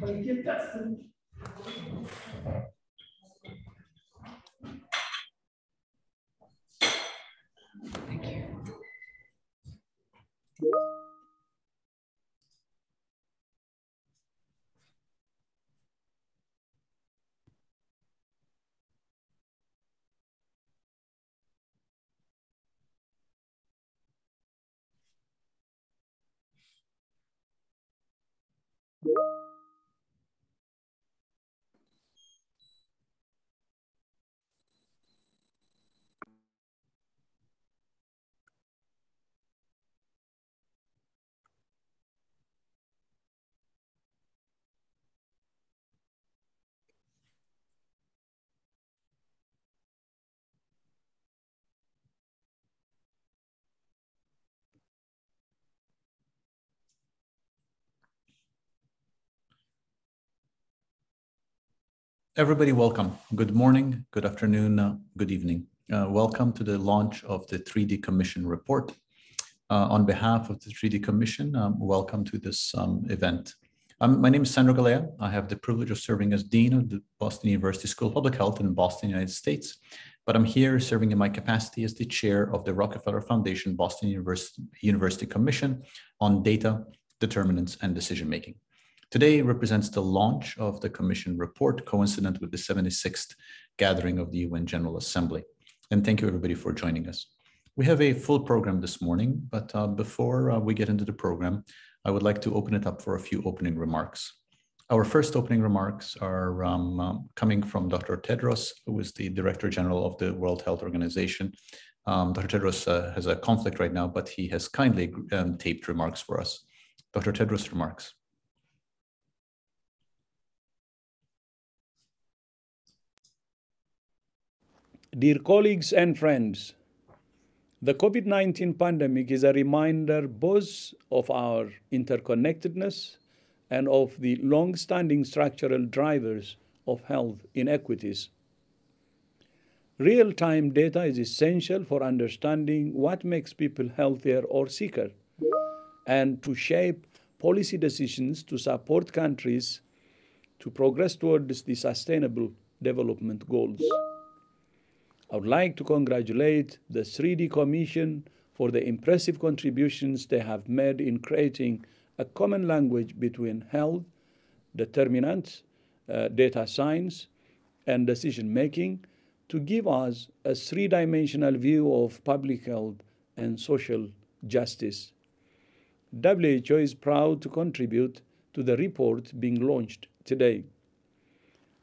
Thank you, Dustin. Everybody, welcome. Good morning, good afternoon, uh, good evening. Uh, welcome to the launch of the 3D Commission report. Uh, on behalf of the 3D Commission, um, welcome to this um, event. Um, my name is Sandro Galea. I have the privilege of serving as Dean of the Boston University School of Public Health in Boston, United States. But I'm here serving in my capacity as the chair of the Rockefeller Foundation Boston University, University Commission on Data, Determinants, and Decision Making. Today represents the launch of the Commission report, coincident with the 76th gathering of the UN General Assembly. And thank you everybody for joining us. We have a full program this morning, but uh, before uh, we get into the program, I would like to open it up for a few opening remarks. Our first opening remarks are um, um, coming from Dr. Tedros, who is the Director General of the World Health Organization. Um, Dr. Tedros uh, has a conflict right now, but he has kindly um, taped remarks for us. Dr. Tedros remarks. Dear colleagues and friends, the COVID 19 pandemic is a reminder both of our interconnectedness and of the long standing structural drivers of health inequities. Real time data is essential for understanding what makes people healthier or sicker and to shape policy decisions to support countries to progress towards the sustainable development goals. I would like to congratulate the 3D Commission for the impressive contributions they have made in creating a common language between health, determinants, uh, data science, and decision making to give us a three dimensional view of public health and social justice. WHO is proud to contribute to the report being launched today.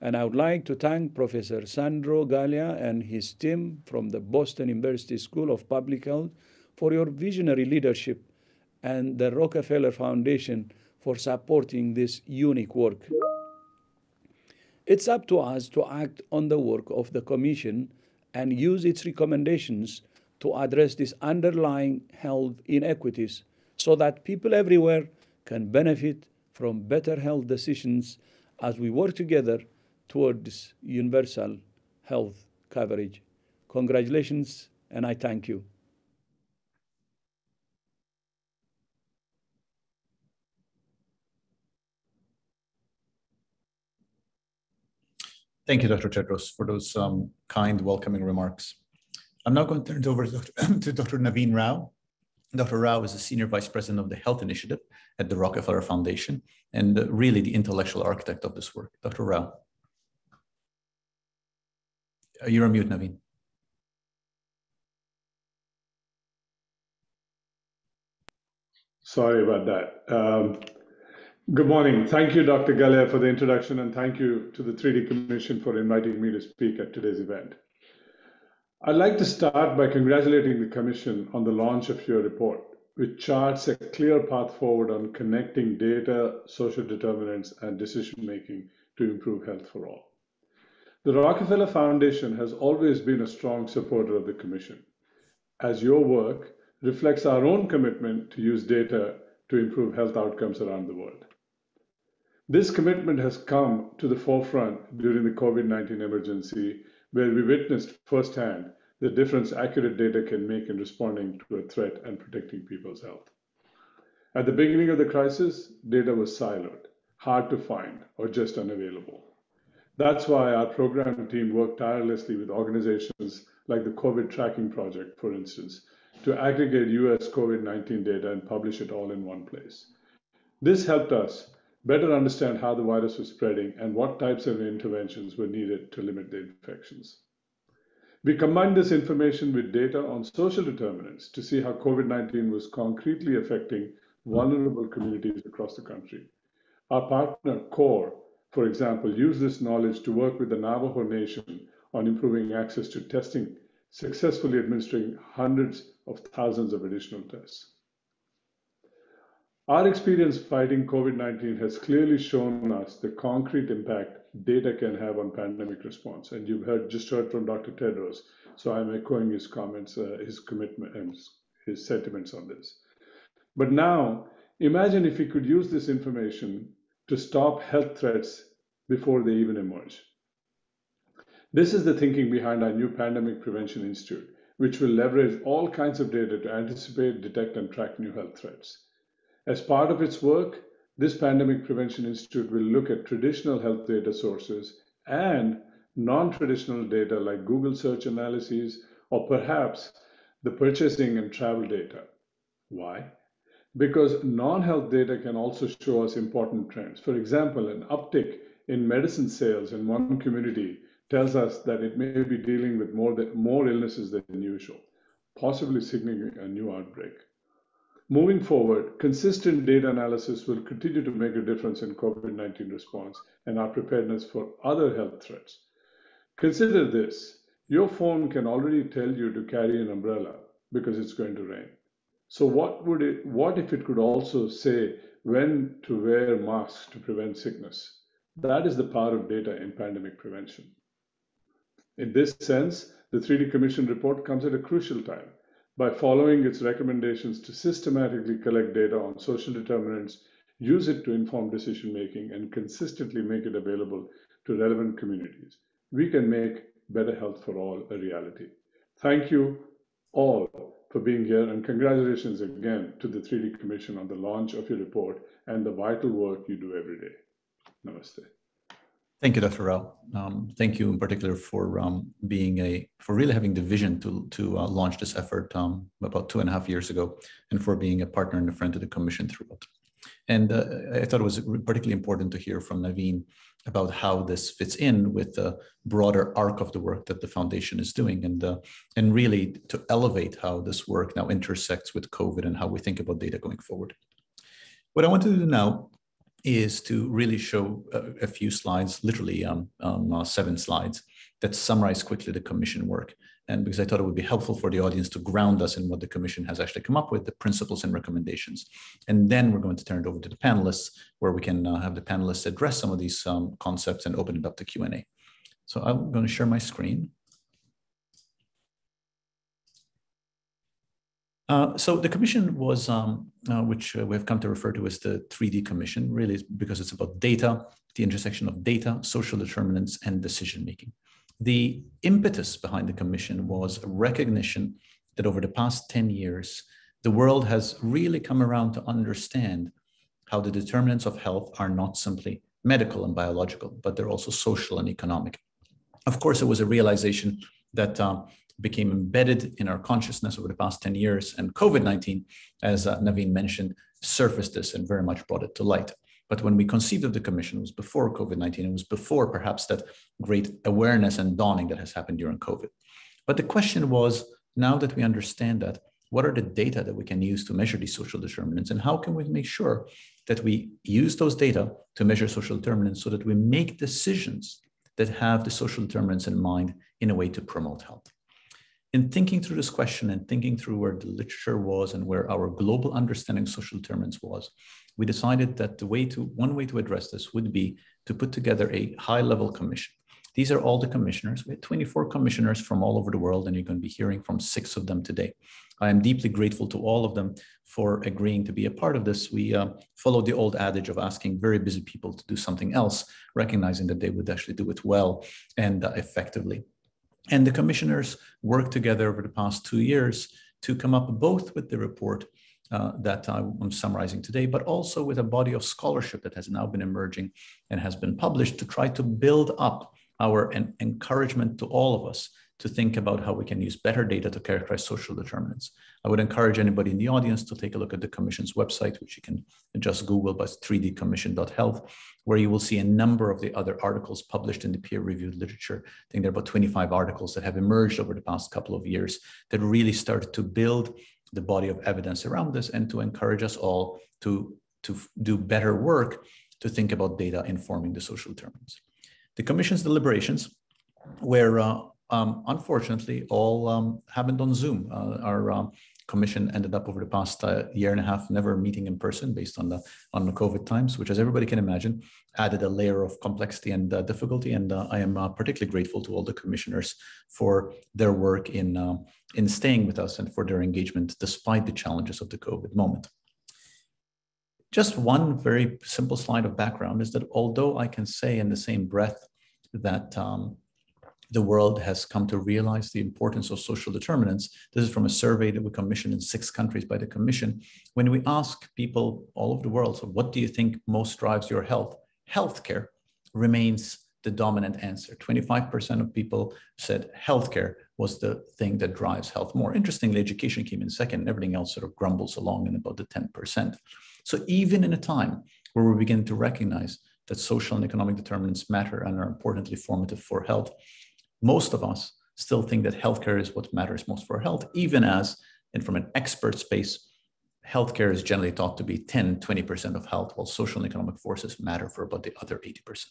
And I would like to thank Professor Sandro Galea and his team from the Boston University School of Public Health for your visionary leadership and the Rockefeller Foundation for supporting this unique work. It's up to us to act on the work of the Commission and use its recommendations to address these underlying health inequities so that people everywhere can benefit from better health decisions as we work together towards universal health coverage. Congratulations, and I thank you. Thank you, Dr. Tedros, for those um, kind, welcoming remarks. I'm now going to turn it over to Dr. to Dr. Naveen Rao. Dr. Rao is the Senior Vice President of the Health Initiative at the Rockefeller Foundation and really the intellectual architect of this work. Dr. Rao. You're on mute, Naveen. Sorry about that. Um, good morning. Thank you, Dr. Galea, for the introduction, and thank you to the 3D Commission for inviting me to speak at today's event. I'd like to start by congratulating the Commission on the launch of your report, which charts a clear path forward on connecting data, social determinants, and decision making to improve health for all. The Rockefeller Foundation has always been a strong supporter of the Commission, as your work reflects our own commitment to use data to improve health outcomes around the world. This commitment has come to the forefront during the COVID 19 emergency, where we witnessed firsthand the difference accurate data can make in responding to a threat and protecting people's health. At the beginning of the crisis, data was siloed. hard to find, or just unavailable. That's why our program team worked tirelessly with organizations like the COVID Tracking Project, for instance, to aggregate US COVID 19 data and publish it all in one place. This helped us better understand how the virus was spreading and what types of interventions were needed to limit the infections. We combined this information with data on social determinants to see how COVID 19 was concretely affecting vulnerable communities across the country. Our partner, CORE, for example, use this knowledge to work with the Navajo Nation on improving access to testing, successfully administering hundreds of thousands of additional tests. Our experience fighting COVID 19 has clearly shown us the concrete impact data can have on pandemic response. And you've heard just heard from Dr. Tedros, so I'm echoing his comments, uh, his commitment, and his sentiments on this. But now, imagine if we could use this information to stop health threats before they even emerge. This is the thinking behind our new Pandemic Prevention Institute, which will leverage all kinds of data to anticipate, detect, and track new health threats. As part of its work, this Pandemic Prevention Institute will look at traditional health data sources and non-traditional data like Google search analyses or perhaps the purchasing and travel data. Why? Because non-health data can also show us important trends. For example, an uptick in medicine sales in one community tells us that it may be dealing with more, than, more illnesses than usual, possibly signaling a new outbreak. Moving forward, consistent data analysis will continue to make a difference in COVID-19 response and our preparedness for other health threats. Consider this. Your phone can already tell you to carry an umbrella because it's going to rain. So what would it what if it could also say when to wear masks to prevent sickness? That is the power of data in pandemic prevention. In this sense, the 3D Commission report comes at a crucial time by following its recommendations to systematically collect data on social determinants, use it to inform decision making, and consistently make it available to relevant communities. We can make better health for all a reality. Thank you all for being here, and congratulations again to the 3D Commission on the launch of your report and the vital work you do every day. Namaste. Thank you, Dr. Rao. Um, thank you in particular for um, being a for really having the vision to to uh, launch this effort um, about two and a half years ago, and for being a partner and a friend to the Commission throughout. And uh, I thought it was particularly important to hear from Naveen about how this fits in with the broader arc of the work that the foundation is doing, and uh, and really to elevate how this work now intersects with COVID and how we think about data going forward. What I want to do now is to really show a, a few slides, literally um, um, uh, seven slides, that summarize quickly the commission work. And because I thought it would be helpful for the audience to ground us in what the commission has actually come up with, the principles and recommendations. And then we're going to turn it over to the panelists, where we can uh, have the panelists address some of these um, concepts and open it up to Q&A. So I'm going to share my screen. Uh, so the commission was, um, uh, which uh, we have come to refer to as the 3D commission, really because it's about data, the intersection of data, social determinants, and decision making. The impetus behind the commission was a recognition that over the past 10 years, the world has really come around to understand how the determinants of health are not simply medical and biological, but they're also social and economic. Of course, it was a realization that um, became embedded in our consciousness over the past 10 years. And COVID 19, as uh, Naveen mentioned, surfaced this and very much brought it to light. But when we conceived of the commission, it was before COVID 19. It was before perhaps that great awareness and dawning that has happened during COVID. But the question was now that we understand that, what are the data that we can use to measure these social determinants? And how can we make sure that we use those data to measure social determinants so that we make decisions that have the social determinants in mind in a way to promote health? In thinking through this question and thinking through where the literature was and where our global understanding of social determinants was, we decided that the way to one way to address this would be to put together a high level commission. These are all the commissioners. We had 24 commissioners from all over the world, and you're going to be hearing from six of them today. I am deeply grateful to all of them for agreeing to be a part of this. We uh, followed the old adage of asking very busy people to do something else, recognizing that they would actually do it well and uh, effectively. And the commissioners worked together over the past two years to come up both with the report uh, that I'm summarizing today, but also with a body of scholarship that has now been emerging and has been published to try to build up our en- encouragement to all of us to think about how we can use better data to characterize social determinants. I would encourage anybody in the audience to take a look at the Commission's website, which you can just Google by 3dcommission.health, where you will see a number of the other articles published in the peer-reviewed literature. I think there are about 25 articles that have emerged over the past couple of years that really started to build the body of evidence around this and to encourage us all to, to do better work to think about data informing the social determinants. The Commission's deliberations were uh, um, unfortunately, all um, happened on Zoom. Uh, our um, commission ended up over the past uh, year and a half never meeting in person based on the on the COVID times, which, as everybody can imagine, added a layer of complexity and uh, difficulty. And uh, I am uh, particularly grateful to all the commissioners for their work in uh, in staying with us and for their engagement despite the challenges of the COVID moment. Just one very simple slide of background is that although I can say in the same breath that um, the world has come to realize the importance of social determinants. This is from a survey that we commissioned in six countries by the Commission. When we ask people all over the world, so what do you think most drives your health? Healthcare remains the dominant answer. 25% of people said healthcare was the thing that drives health more. Interestingly, education came in second, and everything else sort of grumbles along in about the 10%. So even in a time where we're beginning to recognize that social and economic determinants matter and are importantly formative for health, most of us still think that healthcare is what matters most for health, even as, and from an expert space, healthcare is generally thought to be 10, 20% of health, while social and economic forces matter for about the other 80%.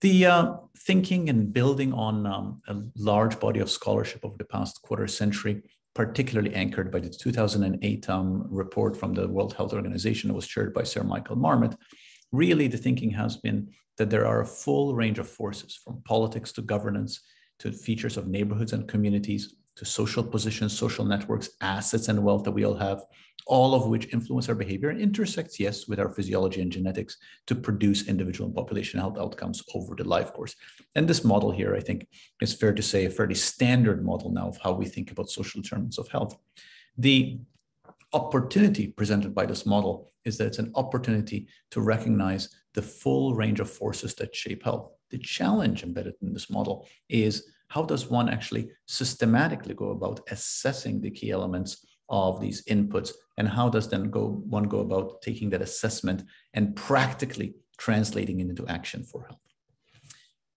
The uh, thinking and building on um, a large body of scholarship over the past quarter century, particularly anchored by the 2008 um, report from the World Health Organization that was chaired by Sir Michael Marmot, really the thinking has been that there are a full range of forces from politics to governance to features of neighborhoods and communities to social positions, social networks, assets, and wealth that we all have, all of which influence our behavior and intersects, yes, with our physiology and genetics to produce individual and population health outcomes over the life course. And this model here, I think, is fair to say a fairly standard model now of how we think about social determinants of health. The opportunity presented by this model is that it's an opportunity to recognize the full range of forces that shape health. The challenge embedded in this model is how does one actually systematically go about assessing the key elements of these inputs and how does then go one go about taking that assessment and practically translating it into action for health.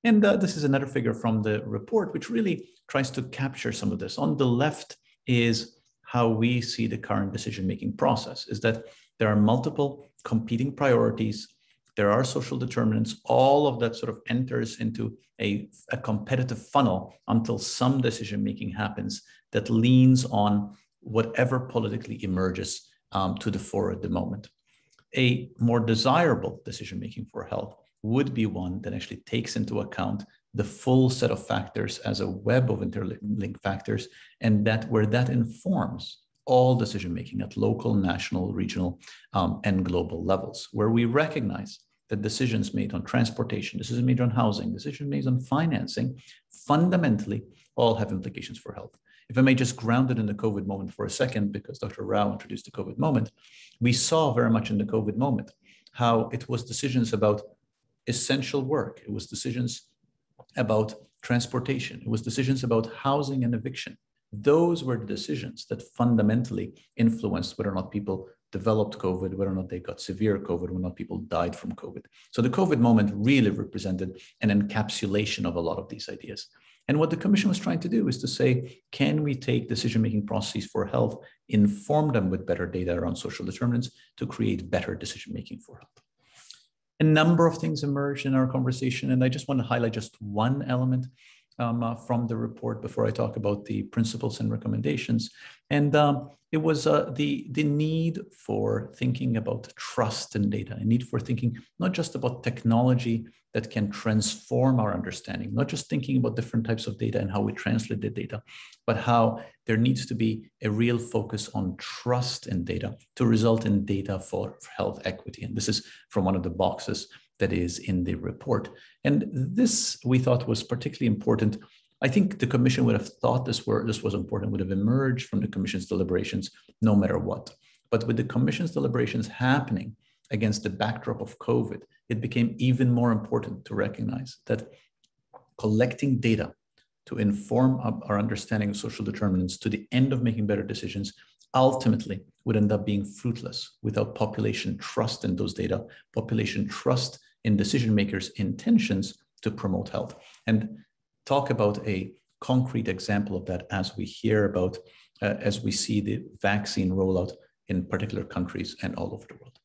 And uh, this is another figure from the report, which really tries to capture some of this. On the left is how we see the current decision-making process, is that there are multiple competing priorities there are social determinants, all of that sort of enters into a, a competitive funnel until some decision making happens that leans on whatever politically emerges um, to the fore at the moment. A more desirable decision making for health would be one that actually takes into account the full set of factors as a web of interlinked factors, and that where that informs all decision making at local, national, regional, um, and global levels, where we recognize that decisions made on transportation, decisions made on housing, decisions made on financing, fundamentally all have implications for health. If I may just ground it in the COVID moment for a second, because Dr. Rao introduced the COVID moment, we saw very much in the COVID moment how it was decisions about essential work, it was decisions about transportation, it was decisions about housing and eviction. Those were the decisions that fundamentally influenced whether or not people developed COVID, whether or not they got severe COVID, whether or not people died from COVID. So the COVID moment really represented an encapsulation of a lot of these ideas. And what the commission was trying to do is to say, can we take decision-making processes for health, inform them with better data around social determinants to create better decision-making for health? A number of things emerged in our conversation, and I just want to highlight just one element um, uh, from the report before I talk about the principles and recommendations. And um, it was uh, the, the need for thinking about trust in data, a need for thinking not just about technology that can transform our understanding, not just thinking about different types of data and how we translate the data, but how there needs to be a real focus on trust in data to result in data for health equity. And this is from one of the boxes that is in the report. And this we thought was particularly important I think the commission would have thought this were this was important, would have emerged from the commission's deliberations, no matter what. But with the commission's deliberations happening against the backdrop of COVID, it became even more important to recognize that collecting data to inform our understanding of social determinants to the end of making better decisions ultimately would end up being fruitless without population trust in those data, population trust in decision makers' intentions to promote health. And talk about a concrete example of that as we hear about, uh, as we see the vaccine rollout in particular countries and all over the world.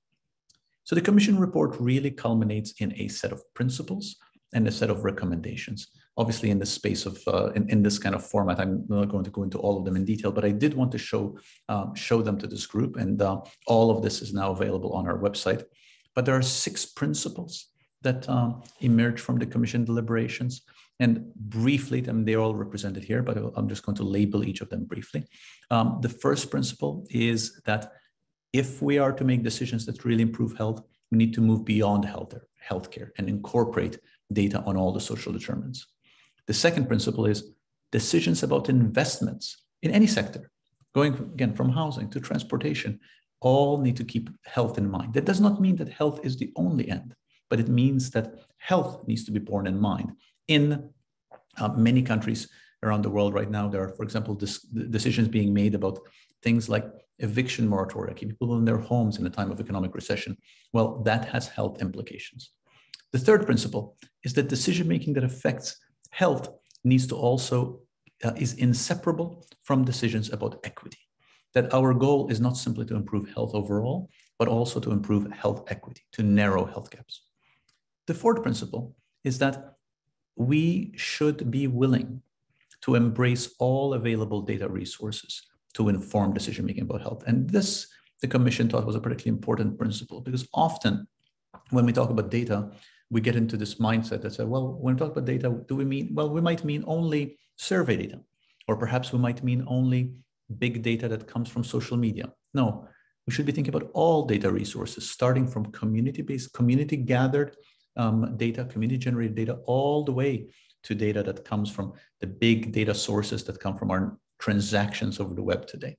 So the Commission report really culminates in a set of principles and a set of recommendations. Obviously, in the space of uh, in, in this kind of format, I'm not going to go into all of them in detail, but I did want to show um, show them to this group, and uh, all of this is now available on our website. But there are six principles that um, emerge from the Commission deliberations, and briefly, mean, they're all represented here, but I'm just going to label each of them briefly. Um, the first principle is that if we are to make decisions that really improve health, we need to move beyond health healthcare and incorporate data on all the social determinants. The second principle is decisions about investments in any sector, going again from housing to transportation, all need to keep health in mind. That does not mean that health is the only end, but it means that health needs to be borne in mind. In uh, many countries around the world right now, there are, for example, decisions being made about things like eviction moratoria, keep people in their homes in a time of economic recession. Well, that has health implications. The third principle is that decision making that affects health needs to also uh, is inseparable from decisions about equity. That our goal is not simply to improve health overall, but also to improve health equity, to narrow health gaps. The fourth principle is that we should be willing to embrace all available data resources to inform decision making about health. And this, the Commission thought was a particularly important principle because often when we talk about data, we get into this mindset that says, well, when we talk about data, do we mean, well, we might mean only survey data, or perhaps we might mean only big data that comes from social media. No, we should be thinking about all data resources, starting from community-based, community-gathered um, data, community-generated data, all the way to data that comes from the big data sources that come from our transactions over the web today.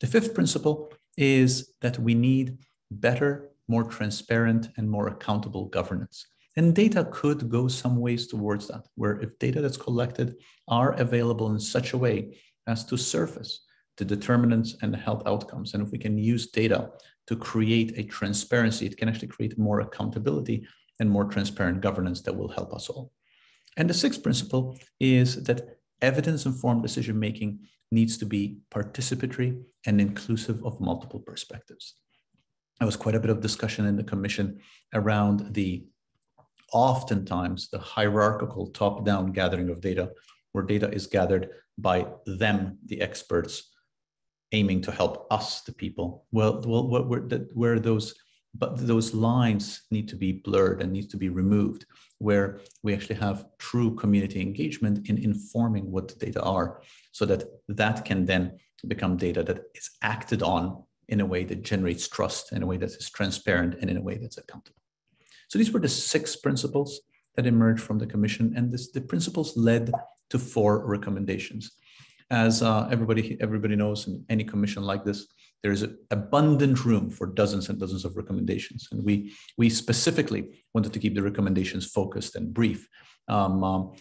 The fifth principle is that we need better, more transparent, and more accountable governance. And data could go some ways towards that, where if data that's collected are available in such a way as to surface the determinants and the health outcomes, and if we can use data to create a transparency, it can actually create more accountability and more transparent governance that will help us all. And the sixth principle is that evidence informed decision making needs to be participatory and inclusive of multiple perspectives. There was quite a bit of discussion in the commission around the oftentimes the hierarchical top down gathering of data, where data is gathered by them, the experts, aiming to help us, the people. Well, well where, where those but those lines need to be blurred and need to be removed where we actually have true community engagement in informing what the data are so that that can then become data that is acted on in a way that generates trust in a way that is transparent and in a way that's accountable so these were the six principles that emerged from the commission and this, the principles led to four recommendations as uh, everybody everybody knows in any commission like this there's abundant room for dozens and dozens of recommendations. And we, we specifically wanted to keep the recommendations focused and brief um, um,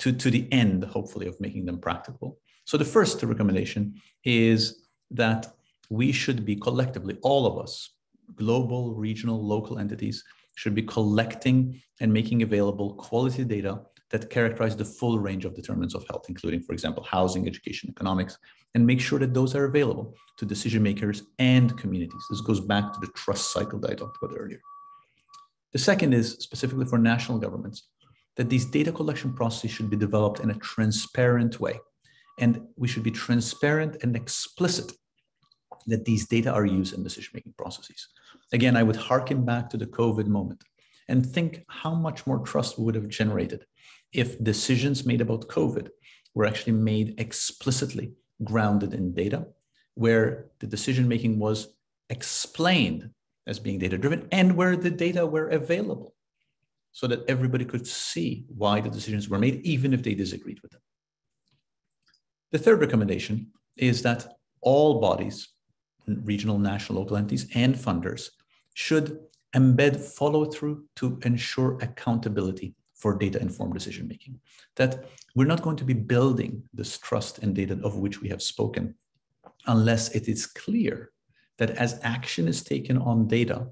to, to the end, hopefully, of making them practical. So the first recommendation is that we should be collectively, all of us, global, regional, local entities, should be collecting and making available quality data that characterize the full range of determinants of health, including, for example, housing, education, economics, and make sure that those are available to decision makers and communities. This goes back to the trust cycle that I talked about earlier. The second is specifically for national governments, that these data collection processes should be developed in a transparent way. And we should be transparent and explicit that these data are used in decision-making processes. Again, I would harken back to the COVID moment and think how much more trust we would have generated if decisions made about COVID were actually made explicitly grounded in data, where the decision making was explained as being data driven and where the data were available so that everybody could see why the decisions were made, even if they disagreed with them. The third recommendation is that all bodies, regional, national, local entities, and funders should embed follow through to ensure accountability for data informed decision making. That we're not going to be building this trust in data of which we have spoken unless it is clear that as action is taken on data,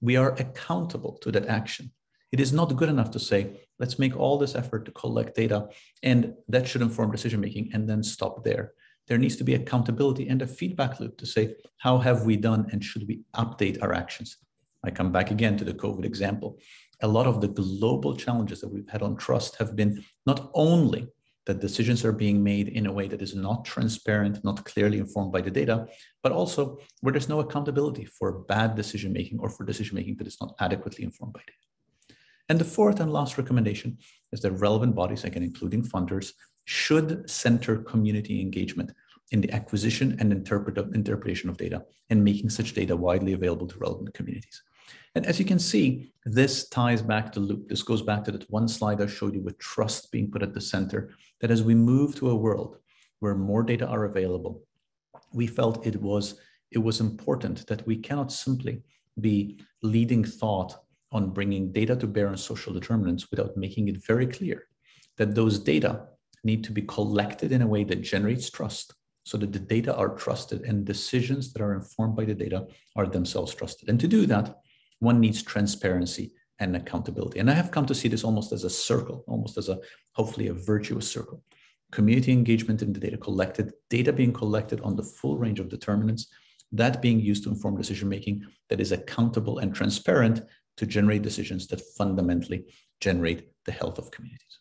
we are accountable to that action. It is not good enough to say, let's make all this effort to collect data and that should inform decision making and then stop there. There needs to be accountability and a feedback loop to say, how have we done and should we update our actions? I come back again to the COVID example. A lot of the global challenges that we've had on trust have been not only that decisions are being made in a way that is not transparent, not clearly informed by the data, but also where there's no accountability for bad decision making or for decision making that is not adequately informed by data. And the fourth and last recommendation is that relevant bodies, again, including funders, should center community engagement in the acquisition and interpretation of data and making such data widely available to relevant communities. And as you can see, this ties back to loop. This goes back to that one slide I showed you with trust being put at the center, that as we move to a world where more data are available, we felt it was, it was important that we cannot simply be leading thought on bringing data to bear on social determinants without making it very clear that those data need to be collected in a way that generates trust so that the data are trusted and decisions that are informed by the data are themselves trusted. And to do that, one needs transparency and accountability. And I have come to see this almost as a circle, almost as a hopefully a virtuous circle. Community engagement in the data collected, data being collected on the full range of determinants, that being used to inform decision making that is accountable and transparent to generate decisions that fundamentally generate the health of communities.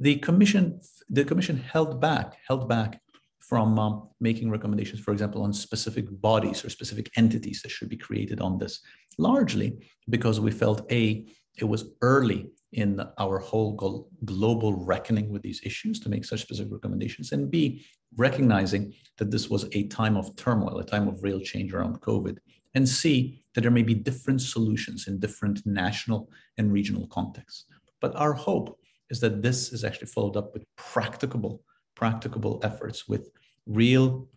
The commission, the commission held back, held back from um, making recommendations, for example, on specific bodies or specific entities that should be created on this, largely because we felt A, it was early in our whole global reckoning with these issues to make such specific recommendations, and B, recognizing that this was a time of turmoil, a time of real change around COVID, and C, that there may be different solutions in different national and regional contexts. But our hope is that this is actually followed up with practicable practicable efforts with real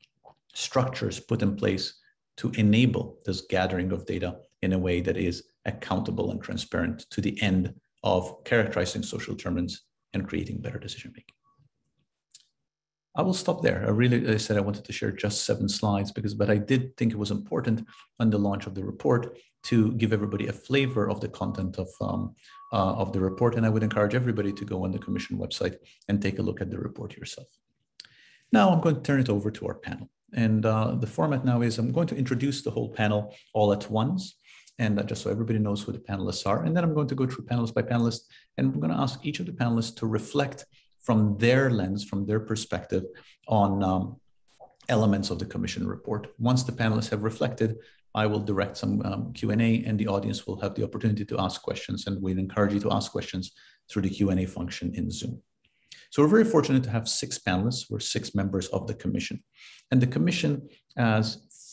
structures put in place to enable this gathering of data in a way that is accountable and transparent to the end of characterizing social determinants and creating better decision making. I will stop there. I really, I said I wanted to share just seven slides because, but I did think it was important on the launch of the report to give everybody a flavor of the content of, um, uh, of the report. And I would encourage everybody to go on the commission website and take a look at the report yourself. Now I'm going to turn it over to our panel. And uh, the format now is I'm going to introduce the whole panel all at once. And uh, just so everybody knows who the panelists are. And then I'm going to go through panelist by panelist. And I'm going to ask each of the panelists to reflect from their lens, from their perspective on um, elements of the commission report. Once the panelists have reflected, I will direct some um, Q&A and the audience will have the opportunity to ask questions. And we'd encourage you to ask questions through the Q&A function in Zoom. So we're very fortunate to have six panelists. We're six members of the commission. And the commission, as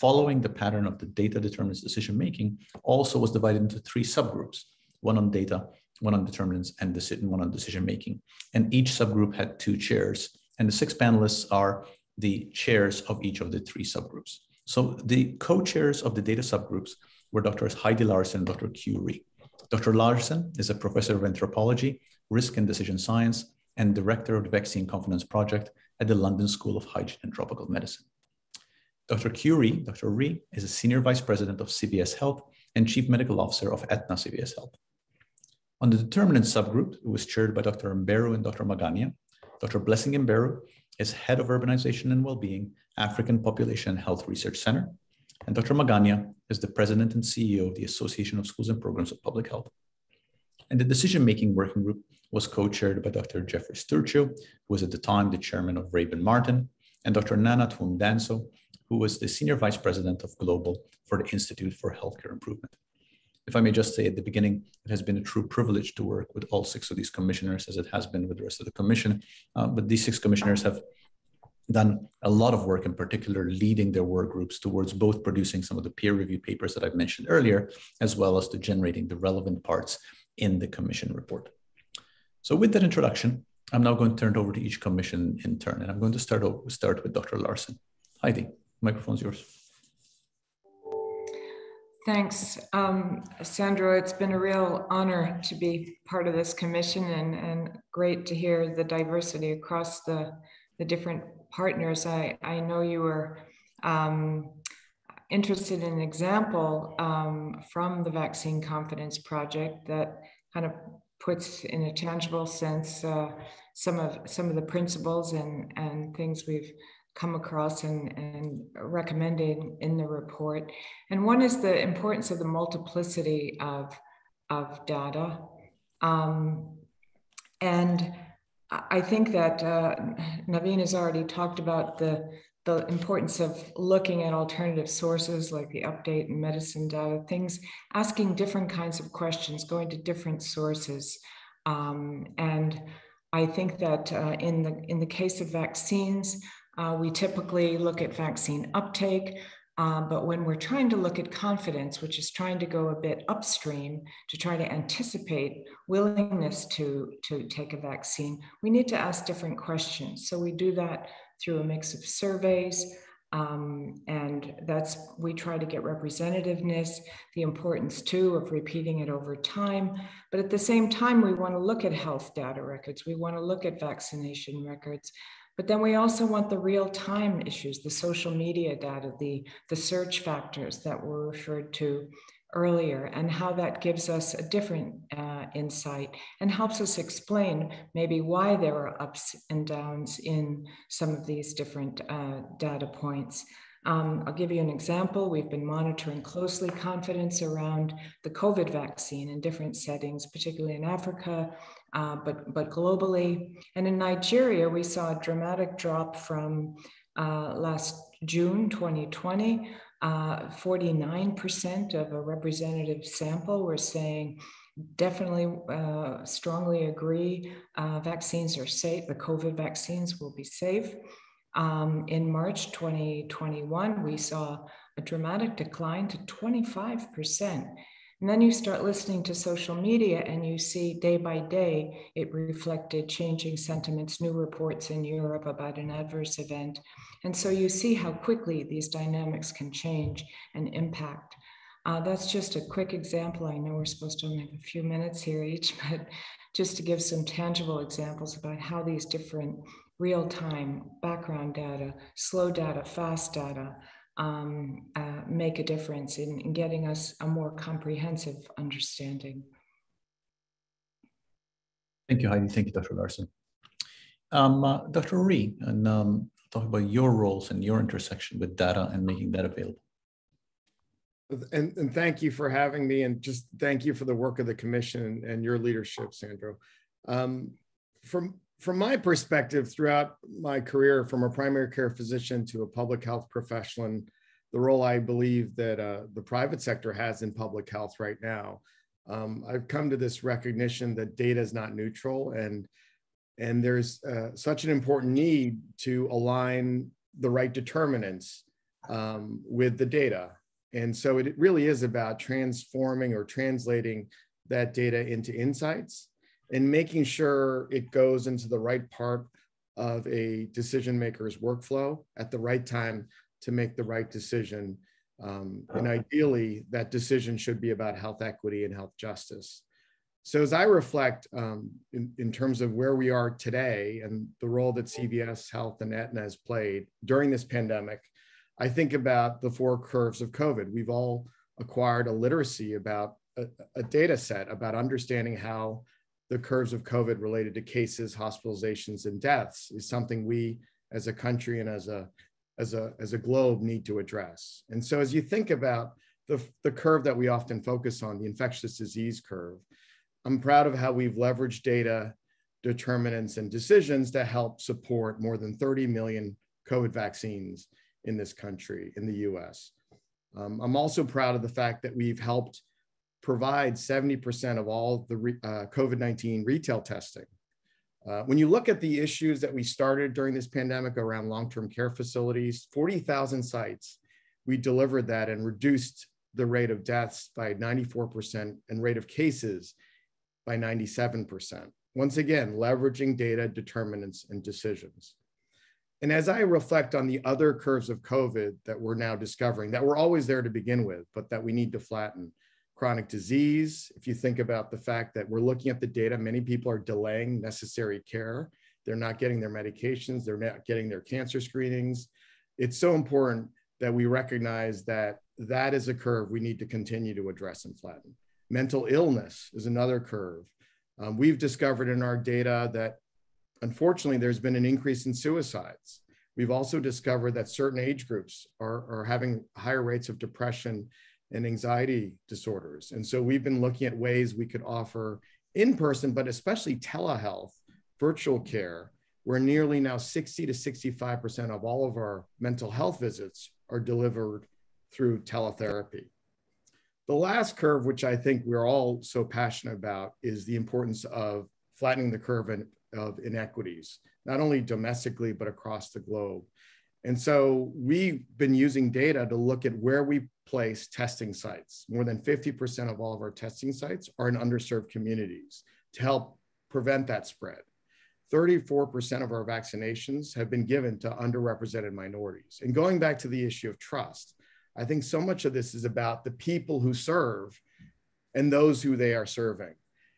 following the pattern of the data determinants decision making, also was divided into three subgroups, one on data, one on determinants, and one on decision making. And each subgroup had two chairs. And the six panelists are the chairs of each of the three subgroups. So the co-chairs of the data subgroups were Drs. Heidi Larson and Dr. Rhee. Dr. Larson is a professor of anthropology, risk and decision science, and director of the Vaccine Confidence Project at the London School of Hygiene and Tropical Medicine. Dr. Rhee, Dr. Rhee is a senior vice president of CVS Health and chief medical officer of Aetna CVS Health. On the determinant subgroup, it was chaired by Dr. Mberu and Dr. Magaña. Dr. Blessing Mberu is head of urbanization and well-being, African Population Health Research Center. And Dr. Magaña is the president and CEO of the Association of Schools and Programs of Public Health. And the decision-making working group was co-chaired by Dr. Jeffrey Sturchio, who was at the time the chairman of Rabin Martin, and Dr. Nana Twum Danso, who was the senior vice president of Global for the Institute for Healthcare Improvement. If I may just say at the beginning, it has been a true privilege to work with all six of these commissioners, as it has been with the rest of the commission. Uh, but these six commissioners have done a lot of work, in particular, leading their work groups towards both producing some of the peer review papers that I've mentioned earlier, as well as to generating the relevant parts in the commission report. So with that introduction, I'm now going to turn it over to each commission in turn, and I'm going to start, start with Dr. Larson. Heidi, microphone's yours. Thanks, um, Sandro. It's been a real honor to be part of this commission and, and great to hear the diversity across the, the different partners. I, I know you were um, interested in an example um, from the Vaccine Confidence Project that kind of puts in a tangible sense uh, some of some of the principles and, and things we've come across and, and recommended in the report. And one is the importance of the multiplicity of, of data. Um, and I think that uh, Naveen has already talked about the, the importance of looking at alternative sources like the update and medicine data, things, asking different kinds of questions, going to different sources. Um, and I think that uh, in, the, in the case of vaccines, uh, we typically look at vaccine uptake, uh, but when we're trying to look at confidence, which is trying to go a bit upstream to try to anticipate willingness to, to take a vaccine, we need to ask different questions. So we do that through a mix of surveys, um, and that's we try to get representativeness, the importance too of repeating it over time. But at the same time, we want to look at health data records. We want to look at vaccination records. But then we also want the real time issues, the social media data, the, the search factors that were referred to earlier, and how that gives us a different uh, insight and helps us explain maybe why there are ups and downs in some of these different uh, data points. Um, I'll give you an example. We've been monitoring closely confidence around the COVID vaccine in different settings, particularly in Africa, uh, but, but globally. And in Nigeria, we saw a dramatic drop from uh, last June 2020. 49% uh, of a representative sample were saying definitely uh, strongly agree uh, vaccines are safe, the COVID vaccines will be safe. Um, in March 2021, we saw a dramatic decline to 25%. And then you start listening to social media and you see day by day it reflected changing sentiments, new reports in Europe about an adverse event. And so you see how quickly these dynamics can change and impact. Uh, that's just a quick example. I know we're supposed to only have a few minutes here each, but just to give some tangible examples about how these different real time background data, slow data, fast data, um, uh, make a difference in, in, getting us a more comprehensive understanding. Thank you, Heidi. Thank you, Dr. Larson. Um, uh, Dr. Rhee, and um, talk about your roles and your intersection with data and making that available. And, and, thank you for having me and just thank you for the work of the commission and your leadership, Sandro. Um, from, from my perspective, throughout my career, from a primary care physician to a public health professional, and the role I believe that uh, the private sector has in public health right now, um, I've come to this recognition that data is not neutral, and and there's uh, such an important need to align the right determinants um, with the data. And so it really is about transforming or translating that data into insights and making sure it goes into the right part of a decision maker's workflow at the right time to make the right decision. Um, and ideally, that decision should be about health equity and health justice. So as I reflect um, in, in terms of where we are today and the role that CVS Health and Aetna has played during this pandemic, I think about the four curves of COVID. We've all acquired a literacy about a, a data set about understanding how the curves of COVID related to cases, hospitalizations, and deaths is something we as a country and as a as a as a globe need to address. And so as you think about the, the curve that we often focus on, the infectious disease curve, I'm proud of how we've leveraged data, determinants, and decisions to help support more than 30 million COVID vaccines in this country, in the US. Um, I'm also proud of the fact that we've helped provide 70% of all the uh, COVID 19 retail testing. Uh, when you look at the issues that we started during this pandemic around long term care facilities, 40,000 sites, we delivered that and reduced the rate of deaths by 94% and rate of cases by 97%. Once again, leveraging data, determinants, and decisions. And as I reflect on the other curves of COVID that we're now discovering, that were always there to begin with, but that we need to flatten, chronic disease, if you think about the fact that we're looking at the data, many people are delaying necessary care. They're not getting their medications, they're not getting their cancer screenings. It's so important that we recognize that that is a curve we need to continue to address and flatten. Mental illness is another curve. Um, we've discovered in our data that unfortunately there's been an increase in suicides. We've also discovered that certain age groups are, are having higher rates of depression and anxiety disorders. And so we've been looking at ways we could offer in person, but especially telehealth, virtual care, where nearly now 60 to 65% of all of our mental health visits are delivered through teletherapy. The last curve, which I think we're all so passionate about, is the importance of flattening the curve of inequities, not only domestically, but across the globe. And so we've been using data to look at where we place testing sites. More than 50% of all of our testing sites are in underserved communities to help prevent that spread. 34% of our vaccinations have been given to underrepresented minorities. And going back to the issue of trust, I think so much of this is about the people who serve and those who they are serving.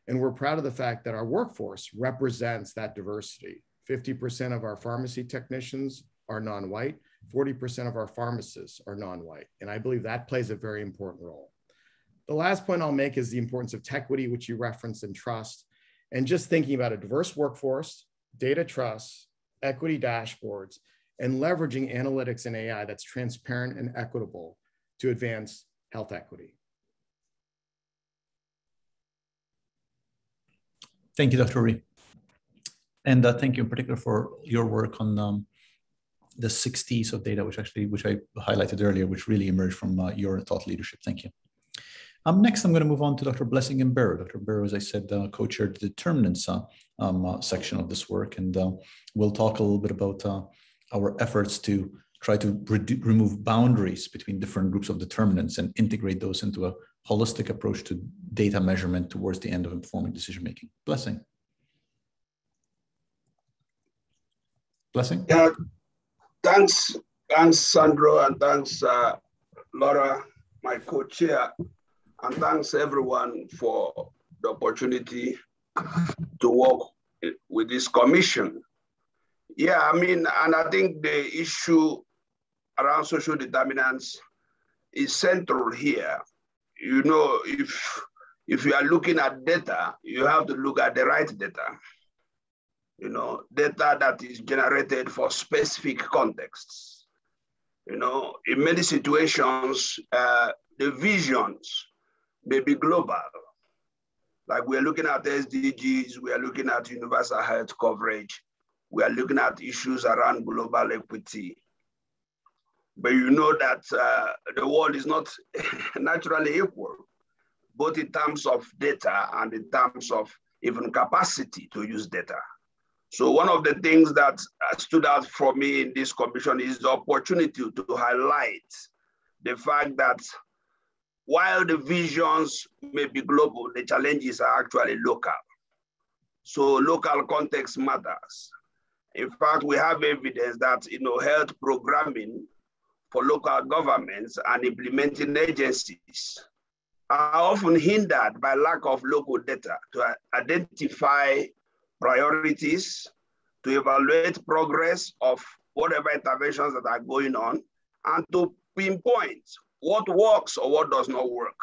And we're proud of the fact that our workforce represents that diversity. 50% of our pharmacy technicians are non white, 40% of our pharmacists are non white. And I believe that plays a very important role. The last point I'll make is the importance of tech equity, which you referenced in trust, and just thinking about a diverse workforce, data trust, equity dashboards, and leveraging analytics and AI that's transparent and equitable to advance health equity. Thank you, Dr. Rhee. And uh, thank you in particular for your work on um, the 60s of data, which actually, which I highlighted earlier, which really emerged from uh, your thought leadership. Thank you. Um, next, I'm going to move on to Dr. Blessing Mberu. Dr. Mberu, as I said, uh, co-chaired the determinants uh, um, uh, section of this work, and uh, we'll talk a little bit about uh, our efforts to try to remove boundaries between different groups of determinants and integrate those into a holistic approach to data measurement towards the end of informing decision making. Blessing. Blessing. Yeah, thanks, thanks, Sandro, and thanks, uh, Laura, my co-chair, and thanks everyone for the opportunity to work with this commission. Yeah, I mean, and I think the issue around social determinants is central here. You know, if if you are looking at data, you have to look at the right data. You know, data that is generated for specific contexts. You know, in many situations, uh, the visions may be global. Like we're looking at SDGs, we are looking at universal health coverage, we are looking at issues around global equity. But you know that uh, the world is not naturally equal, both in terms of data and in terms of even capacity to use data. So one of the things that uh, stood out for me in this commission is the opportunity to highlight the fact that while the visions may be global, the challenges are actually local. So local context matters. In fact, we have evidence that you know health programming for local governments and implementing agencies are often hindered by lack of local data to uh, identify priorities, to evaluate progress of whatever interventions that are going on, and to pinpoint what works or what does not work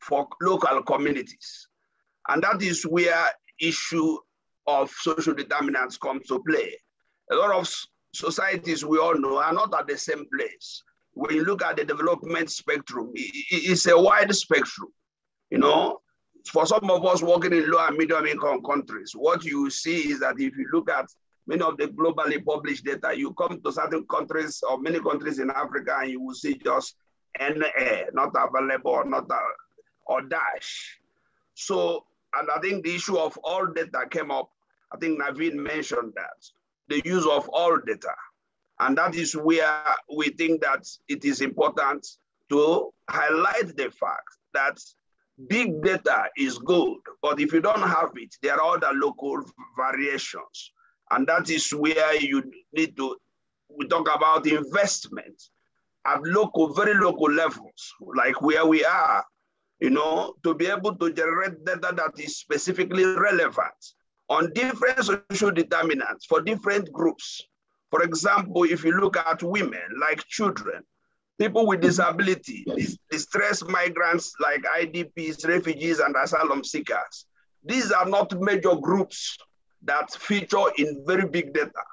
for local communities. And that is where issue of social determinants comes to play. A lot of societies we all know are not at the same place. When you look at the development spectrum, it's a wide spectrum. You know, for some of us working in low and medium income countries, what you see is that if you look at many of the globally published data, you come to certain countries or many countries in Africa and you will see just NA, not available or not, uh, or dash. So, and I think the issue of all data came up. I think Naveen mentioned that the use of all data. And that is where we think that it is important to highlight the fact that big data is good, but if you don't have it, there are other local variations. And that is where you need to, we talk about investment at local, very local levels, like where we are, you know, to be able to generate data that is specifically relevant on different social determinants for different groups. For example, if you look at women, like children, people with mm-hmm. disability, distressed migrants like IDPs, refugees, and asylum seekers. These are not major groups that feature in very big data.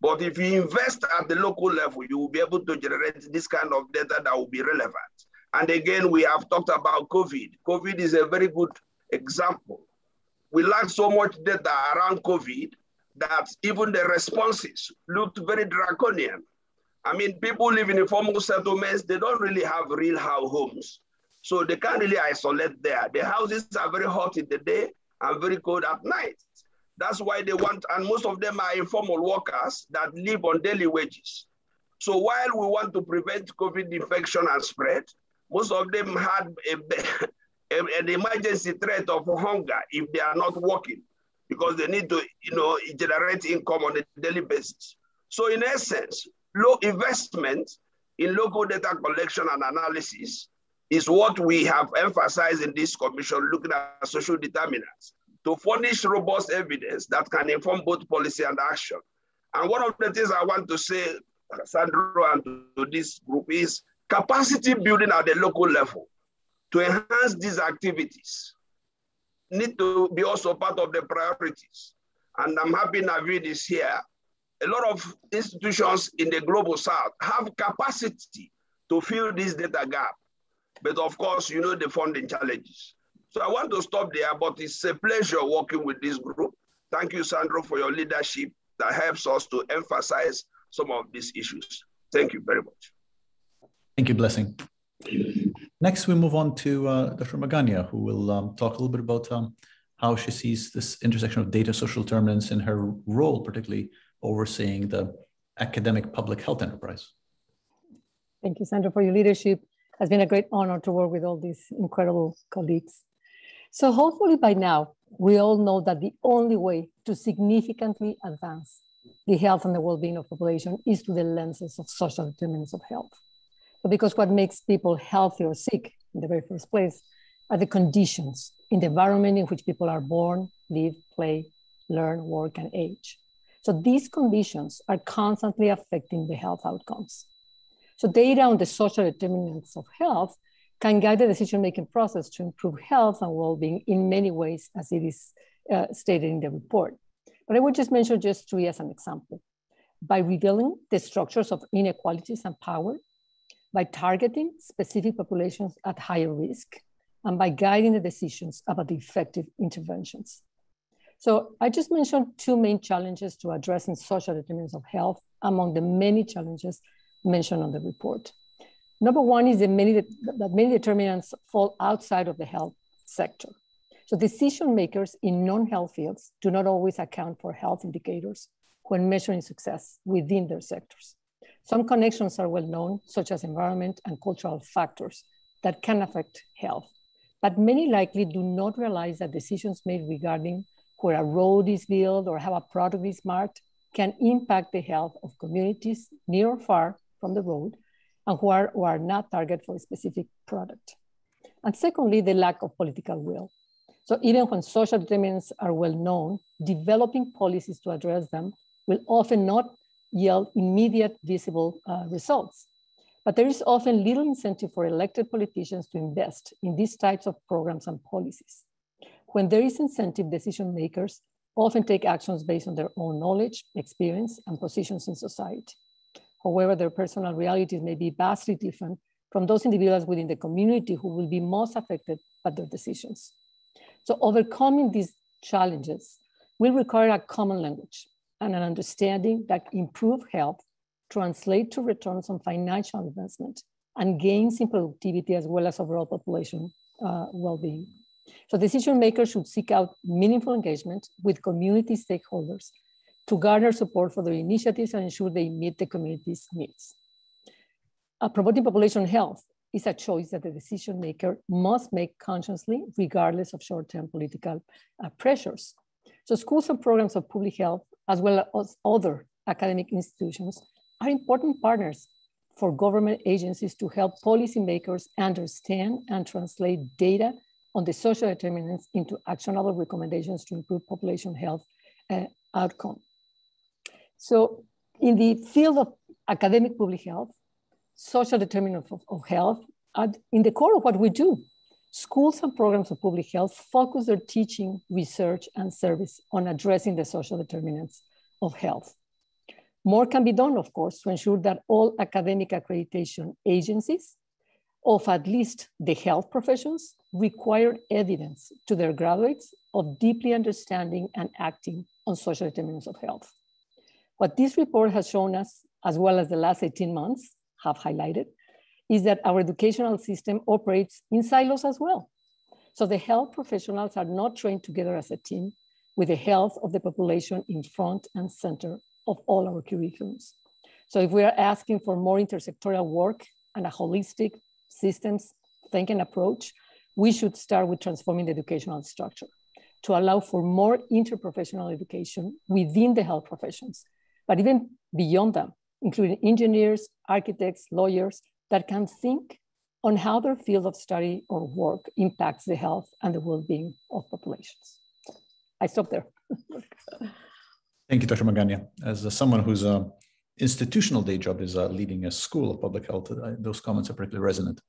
But if you invest at the local level, you will be able to generate this kind of data that will be relevant. And again, we have talked about COVID. COVID is a very good example. We lack so much data around COVID that even the responses looked very draconian. I mean, people live in informal settlements, they don't really have real homes. So they can't really isolate there. The houses are very hot in the day and very cold at night. That's why they want, and most of them are informal workers that live on daily wages. So while we want to prevent COVID infection and spread, most of them had a, an emergency threat of hunger if they are not working because they need to, you know, generate income on a daily basis. So in essence, low investment in local data collection and analysis is what we have emphasized in this commission looking at social determinants to furnish robust evidence that can inform both policy and action. And one of the things I want to say, Sandro, and to this group is capacity building at the local level to enhance these activities need to be also part of the priorities. And I'm happy Navid is here a lot of institutions in the global south have capacity to fill this data gap. But of course, you know the funding challenges. So I want to stop there, but it's a pleasure working with this group. Thank you, Sandro, for your leadership that helps us to emphasize some of these issues. Thank you very much. Thank you, Blessing. Next, we move on to uh, Dr. Magaña, who will um, talk a little bit about um, how she sees this intersection of data social determinants in her role, particularly overseeing the academic public health enterprise. Thank you, Sandro, for your leadership. It has been a great honor to work with all these incredible colleagues. So hopefully by now, we all know that the only way to significantly advance the health and the well-being of population is through the lenses of social determinants of health. So because what makes people healthy or sick in the very first place are the conditions in the environment in which people are born, live, play, learn, work, and age. So these conditions are constantly affecting the health outcomes. So data on the social determinants of health can guide the decision-making process to improve health and well-being in many ways, as it is uh, stated in the report. But I would just mention just three as an example. By revealing the structures of inequalities and power, by targeting specific populations at higher risk, and by guiding the decisions about the effective interventions. So I just mentioned two main challenges to addressing social determinants of health among the many challenges mentioned on the report. Number one is that many, that many determinants fall outside of the health sector. So decision makers in non-health fields do not always account for health indicators when measuring success within their sectors. Some connections are well known, such as environment and cultural factors that can affect health. But many likely do not realize that decisions made regarding where a road is built or how a product is marked can impact the health of communities near or far from the road and who are, who are not target for a specific product. And secondly, the lack of political will. So even when social determinants are well known, developing policies to address them will often not yield immediate visible uh, results. But there is often little incentive for elected politicians to invest in these types of programs and policies. When there is incentive, decision makers often take actions based on their own knowledge, experience, and positions in society. However, their personal realities may be vastly different from those individuals within the community who will be most affected by their decisions. So overcoming these challenges will require a common language and an understanding that improved health translate to returns on financial investment and gains in productivity as well as overall population uh, well-being. So decision makers should seek out meaningful engagement with community stakeholders to garner support for their initiatives and ensure they meet the community's needs. Uh, promoting population health is a choice that the decision maker must make consciously, regardless of short-term political uh, pressures. So schools and programs of public health, as well as other academic institutions, are important partners for government agencies to help policymakers understand and translate data on the social determinants into actionable recommendations to improve population health uh, outcome. So in the field of academic public health, social determinants of, of health are in the core of what we do. Schools and programs of public health focus their teaching, research, and service on addressing the social determinants of health. More can be done, of course, to ensure that all academic accreditation agencies of at least the health professions require evidence to their graduates of deeply understanding and acting on social determinants of health. What this report has shown us, as well as the last 18 months have highlighted, is that our educational system operates in silos as well. So the health professionals are not trained together as a team with the health of the population in front and center of all our curriculums. So if we are asking for more intersectorial work and a holistic systems thinking approach, we should start with transforming the educational structure to allow for more interprofessional education within the health professions, but even beyond them, including engineers, architects, lawyers that can think on how their field of study or work impacts the health and the well-being of populations. I stop there. Thank you, Dr. Magaña. As uh, someone whose uh, institutional day job is uh, leading a school of public health, uh, those comments are particularly resonant.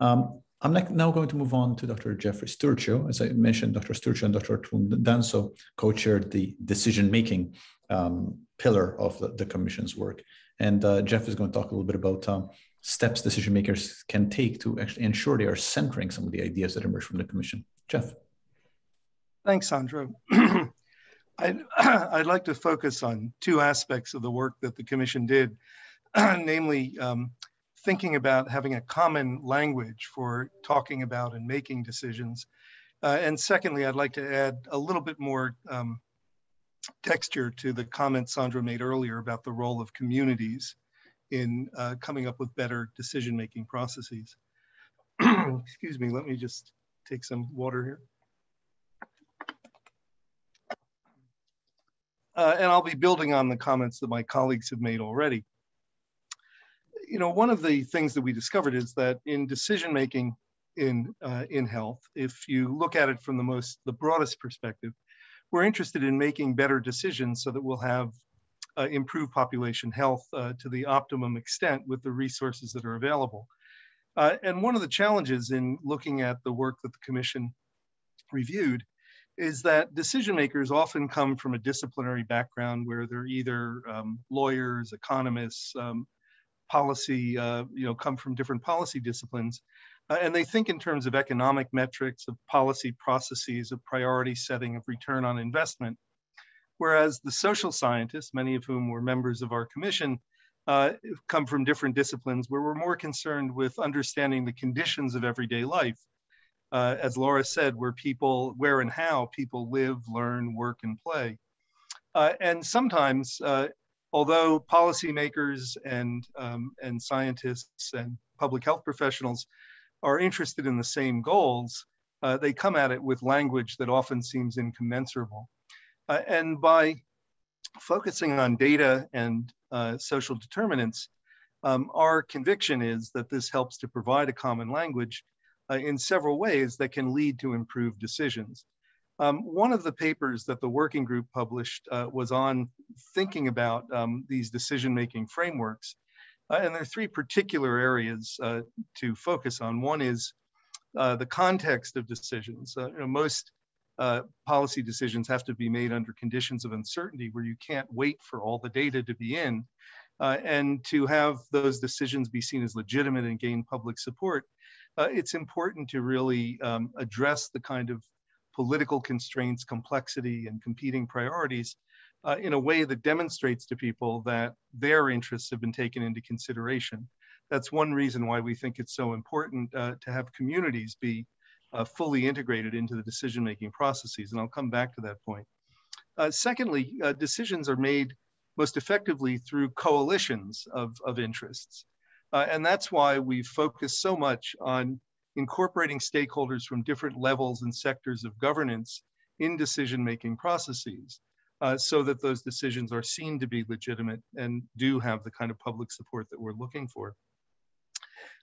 Um, I'm now going to move on to Dr. Jeffrey Sturchio. As I mentioned, Dr. Sturchio and Dr. Danso co-chaired the decision-making um, pillar of the, the, commission's work. And uh, Jeff is going to talk a little bit about um, steps decision makers can take to actually ensure they are centering some of the ideas that emerge from the commission. Jeff. Thanks, Sandro. I'd, I'd, like to focus on two aspects of the work that the commission did, namely um, thinking about having a common language for talking about and making decisions. Uh, and secondly, I'd like to add a little bit more um, texture to the comments Sandro made earlier about the role of communities in uh, coming up with better decision-making processes. Excuse me, let me just take some water here. Uh, and I'll be building on the comments that my colleagues have made already you know, one of the things that we discovered is that in decision making in uh, in health, if you look at it from the most the broadest perspective, we're interested in making better decisions so that we'll have uh, improved population health uh, to the optimum extent with the resources that are available. Uh, and one of the challenges in looking at the work that the commission reviewed is that decision makers often come from a disciplinary background where they're either um, lawyers, economists, um, policy, uh, you know, come from different policy disciplines. Uh, and they think in terms of economic metrics, of policy processes, of priority setting, of return on investment. Whereas the social scientists, many of whom were members of our commission, uh, come from different disciplines where we're more concerned with understanding the conditions of everyday life. Uh, as Laura said, where people, where and how people live, learn, work, and play. Uh, and sometimes uh, although policymakers and, um, and scientists and public health professionals are interested in the same goals, uh, they come at it with language that often seems incommensurable. Uh, and by focusing on data and uh, social determinants, um, our conviction is that this helps to provide a common language uh, in several ways that can lead to improved decisions. Um, one of the papers that the working group published uh, was on thinking about um, these decision-making frameworks. Uh, and there are three particular areas uh, to focus on. One is uh, the context of decisions. Uh, you know, most uh, policy decisions have to be made under conditions of uncertainty where you can't wait for all the data to be in. and to have those decisions be seen as legitimate and gain public support, it's important to really um, address the kind of political constraints, complexity, and competing priorities uh, in a way that demonstrates to people that their interests have been taken into consideration. That's one reason why we think it's so important uh, to have communities be uh, fully integrated into the decision-making processes, and I'll come back to that point. Uh, secondly, uh, decisions are made most effectively through coalitions of, of interests. Uh, and that's why we focus so much on incorporating stakeholders from different levels and sectors of governance in decision-making processes uh, so that those decisions are seen to be legitimate and do have the kind of public support that we're looking for.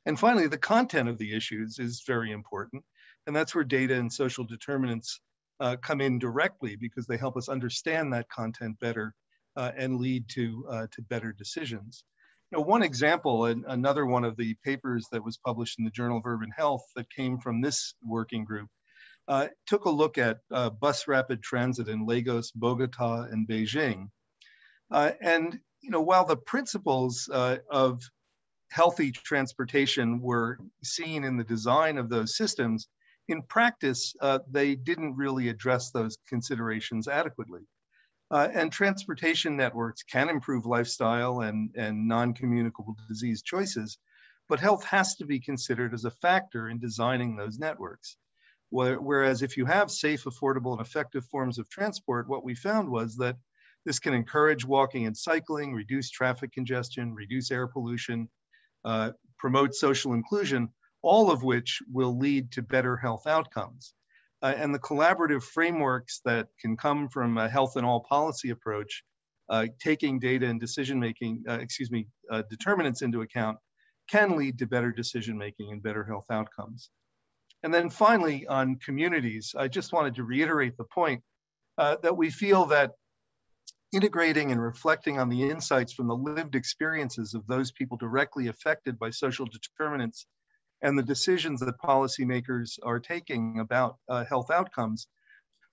And finally, the content of the issues is very important. And that's where data and social determinants uh, come in directly because they help us understand that content better uh, and lead to, uh, to better decisions. You know, one example, and another one of the papers that was published in the Journal of Urban Health that came from this working group, uh, took a look at uh, bus rapid transit in Lagos, Bogota, and Beijing. Uh, and you know, while the principles uh, of healthy transportation were seen in the design of those systems, in practice, uh, they didn't really address those considerations adequately. Uh, and transportation networks can improve lifestyle and, and non-communicable disease choices, but health has to be considered as a factor in designing those networks. Whereas if you have safe, affordable, and effective forms of transport, what we found was that this can encourage walking and cycling, reduce traffic congestion, reduce air pollution, uh, promote social inclusion, all of which will lead to better health outcomes. Uh, and the collaborative frameworks that can come from a health and all policy approach, uh, taking data and decision making, uh, excuse me, uh, determinants into account, can lead to better decision making and better health outcomes. And then finally, on communities, I just wanted to reiterate the point uh, that we feel that integrating and reflecting on the insights from the lived experiences of those people directly affected by social determinants and the decisions that policymakers are taking about uh, health outcomes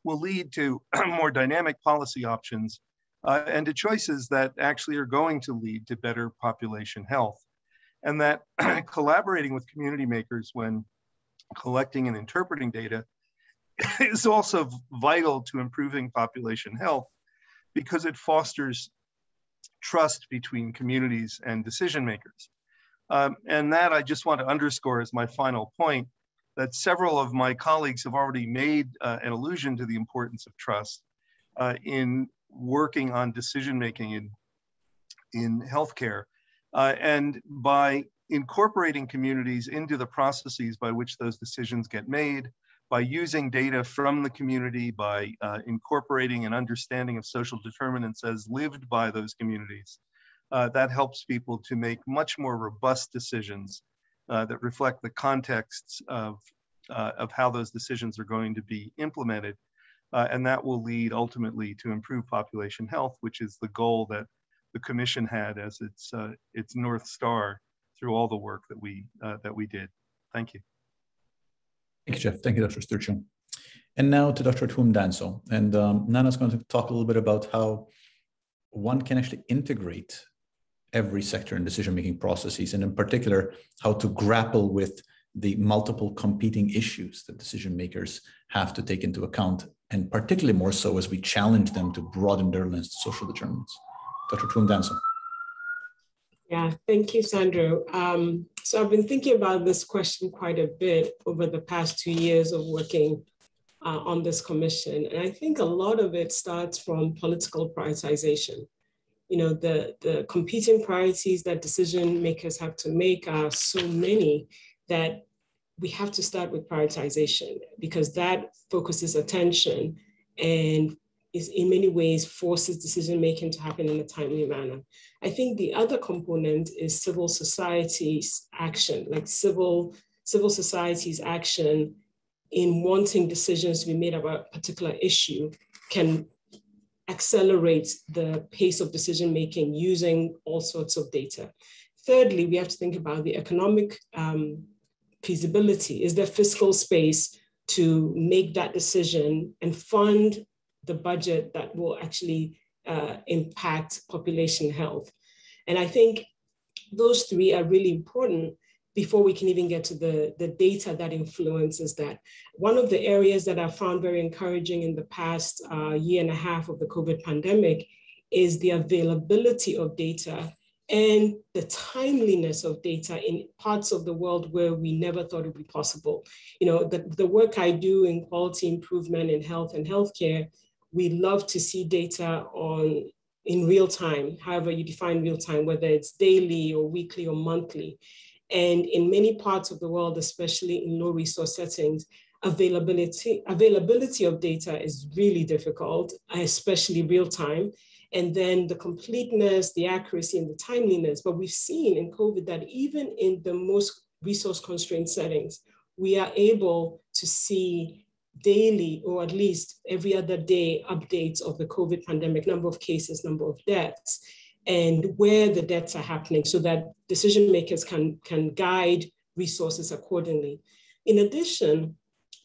will lead to more dynamic policy options uh, and to choices that actually are going to lead to better population health. And that collaborating with community makers when collecting and interpreting data is also vital to improving population health because it fosters trust between communities and decision makers. Um, and that I just want to underscore as my final point that several of my colleagues have already made uh, an allusion to the importance of trust uh, in working on decision making in, in healthcare. Uh, and by incorporating communities into the processes by which those decisions get made, by using data from the community, by uh, incorporating an understanding of social determinants as lived by those communities, uh, that helps people to make much more robust decisions uh, that reflect the contexts of, uh, of how those decisions are going to be implemented. Uh, and that will lead ultimately to improve population health, which is the goal that the commission had as its, uh, its North Star through all the work that we that we did. Thank you. Thank you, Jeff. Thank you, Dr. Sturchio. And now to Dr. Twum Danso. And um, Nana's going to talk a little bit about how one can actually integrate every sector and decision-making processes, and in particular, how to grapple with the multiple competing issues that decision makers have to take into account, and particularly more so as we challenge them to broaden their lens to social determinants. Dr. Twum Danso. Yeah, thank you, Sandro. Um, so I've been thinking about this question quite a bit over the past two years of working uh, on this commission. And I think a lot of it starts from political prioritization. You know, the, the competing priorities that decision makers have to make are so many that we have to start with prioritization because that focuses attention and is in many ways forces decision making to happen in a timely manner. I think the other component is civil society's action, like civil civil society's action in wanting decisions to be made about a particular issue can accelerate the pace of decision making using all sorts of data. Thirdly, we have to think about the economic um, feasibility. Is there fiscal space to make that decision and fund the budget that will actually uh, impact population health. And I think those three are really important before we can even get to the, the data that influences that. One of the areas that I found very encouraging in the past uh, year and a half of the COVID pandemic is the availability of data and the timeliness of data in parts of the world where we never thought it would be possible. You know, the, the work I do in quality improvement in health and healthcare we love to see data on in real time, however you define real time, whether it's daily or weekly or monthly. And in many parts of the world, especially in low resource settings, availability, availability of data is really difficult, especially real time. And then the completeness, the accuracy, and the timeliness. But we've seen in COVID that even in the most resource constrained settings, we are able to see daily or at least every other day updates of the COVID pandemic, number of cases, number of deaths, and where the deaths are happening so that decision makers can, can guide resources accordingly. In addition,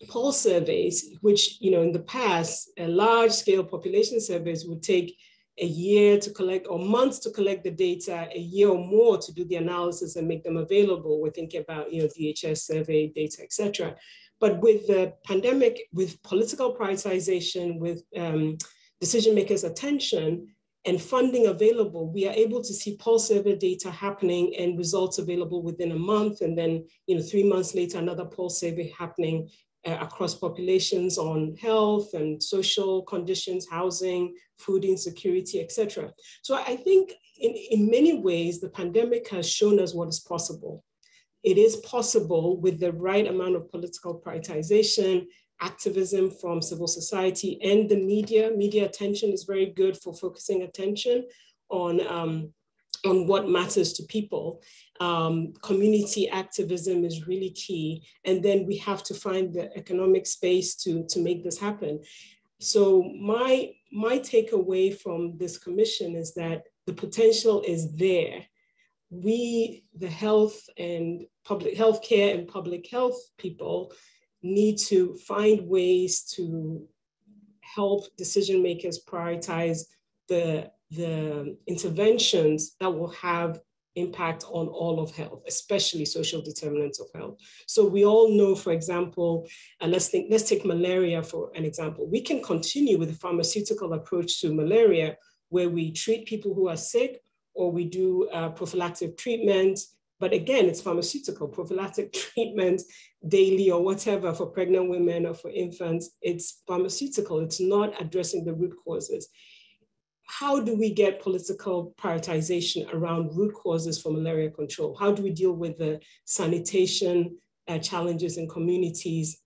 poll surveys, which you know in the past, a large scale population surveys would take a year to collect or months to collect the data, a year or more to do the analysis and make them available. We're thinking about you know DHS survey data, etc. But with the pandemic, with political prioritization, with um, decision makers' attention and funding available, we are able to see pulse survey data happening and results available within a month. And then, you know, three months later, another pulse survey happening uh, across populations on health and social conditions, housing, food insecurity, etc. So I think in, in many ways, the pandemic has shown us what is possible. It is possible with the right amount of political prioritization, activism from civil society and the media. Media attention is very good for focusing attention on um, on what matters to people. Um, community activism is really key. And then we have to find the economic space to, to make this happen. So my, my takeaway from this commission is that the potential is there. We, the health and public health care and public health people need to find ways to help decision makers prioritize the the interventions that will have impact on all of health, especially social determinants of health. So we all know, for example, and let's think, let's take malaria for an example. We can continue with a pharmaceutical approach to malaria where we treat people who are sick or we do uh, prophylactic treatment. But again, it's pharmaceutical, prophylactic treatment daily or whatever for pregnant women or for infants. It's pharmaceutical. It's not addressing the root causes how do we get political prioritization around root causes for malaria control? How do we deal with the sanitation uh, challenges in communities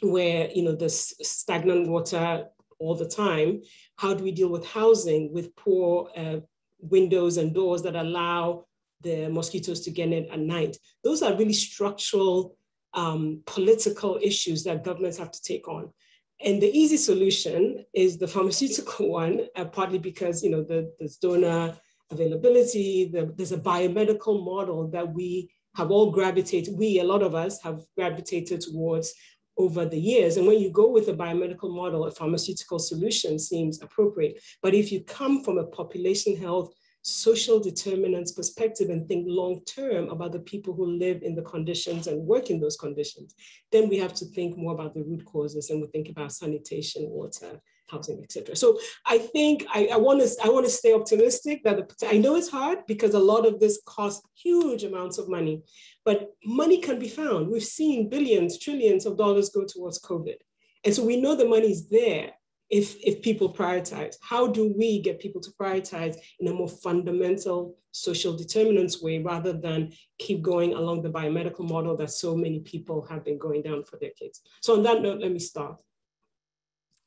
where you know there's stagnant water all the time? How do we deal with housing with poor uh, windows and doors that allow the mosquitoes to get in at night? Those are really structural um, political issues that governments have to take on. And the easy solution is the pharmaceutical one, uh, partly because you know the, the donor availability, the, there's a biomedical model that we have all gravitated, we, a lot of us have gravitated towards over the years. And when you go with a biomedical model, a pharmaceutical solution seems appropriate. But if you come from a population health social determinants perspective and think long term about the people who live in the conditions and work in those conditions, then we have to think more about the root causes and we think about sanitation, water, housing, etc. So I think I want to I want to stay optimistic that the, I know it's hard because a lot of this costs huge amounts of money, but money can be found. We've seen billions, trillions of dollars go towards COVID. And so we know the money is there if, if people prioritize? How do we get people to prioritize in a more fundamental social determinants way rather than keep going along the biomedical model that so many people have been going down for decades? So on that note, let me start.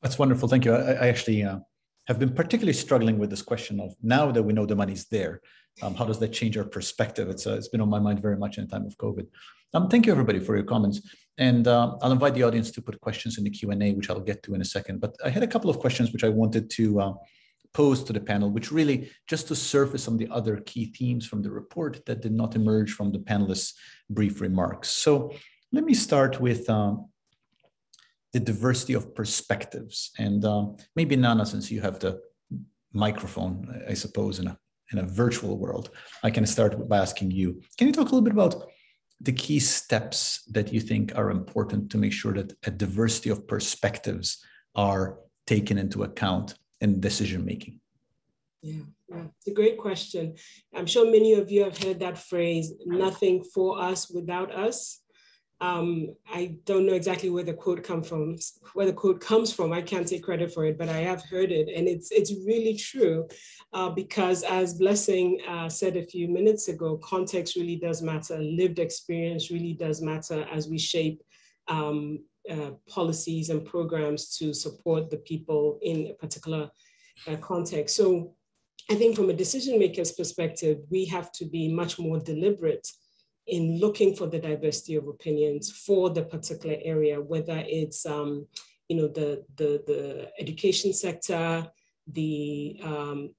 That's wonderful. Thank you. I, I actually uh, have been particularly struggling with this question of now that we know the money's there, um, how does that change our perspective? It's, uh, it's been on my mind very much in the time of COVID. Um, thank you everybody for your comments. And uh, I'll invite the audience to put questions in the Q&A, which I'll get to in a second. But I had a couple of questions which I wanted to uh, pose to the panel, which really just to surface some of the other key themes from the report that did not emerge from the panelists' brief remarks. So let me start with um, the diversity of perspectives. And um, maybe Nana, since you have the microphone, I suppose, in a, in a virtual world, I can start by asking you, can you talk a little bit about the key steps that you think are important to make sure that a diversity of perspectives are taken into account in decision making? Yeah, yeah, it's a great question. I'm sure many of you have heard that phrase, nothing for us without us. Um, I don't know exactly where the quote come from, where the quote comes from. I can't take credit for it, but I have heard it, and it's it's really true, uh, because as Blessing uh, said a few minutes ago, context really does matter. Lived experience really does matter as we shape um, uh, policies and programs to support the people in a particular uh, context. So I think from a decision maker's perspective, we have to be much more deliberate in looking for the diversity of opinions for the particular area, whether it's um, you know the, the, the education sector, the um,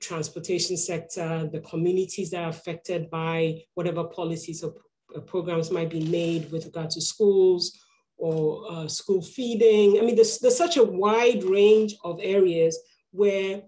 transportation sector, the communities that are affected by whatever policies or programs might be made with regard to schools or uh, school feeding. I mean, there's, there's such a wide range of areas where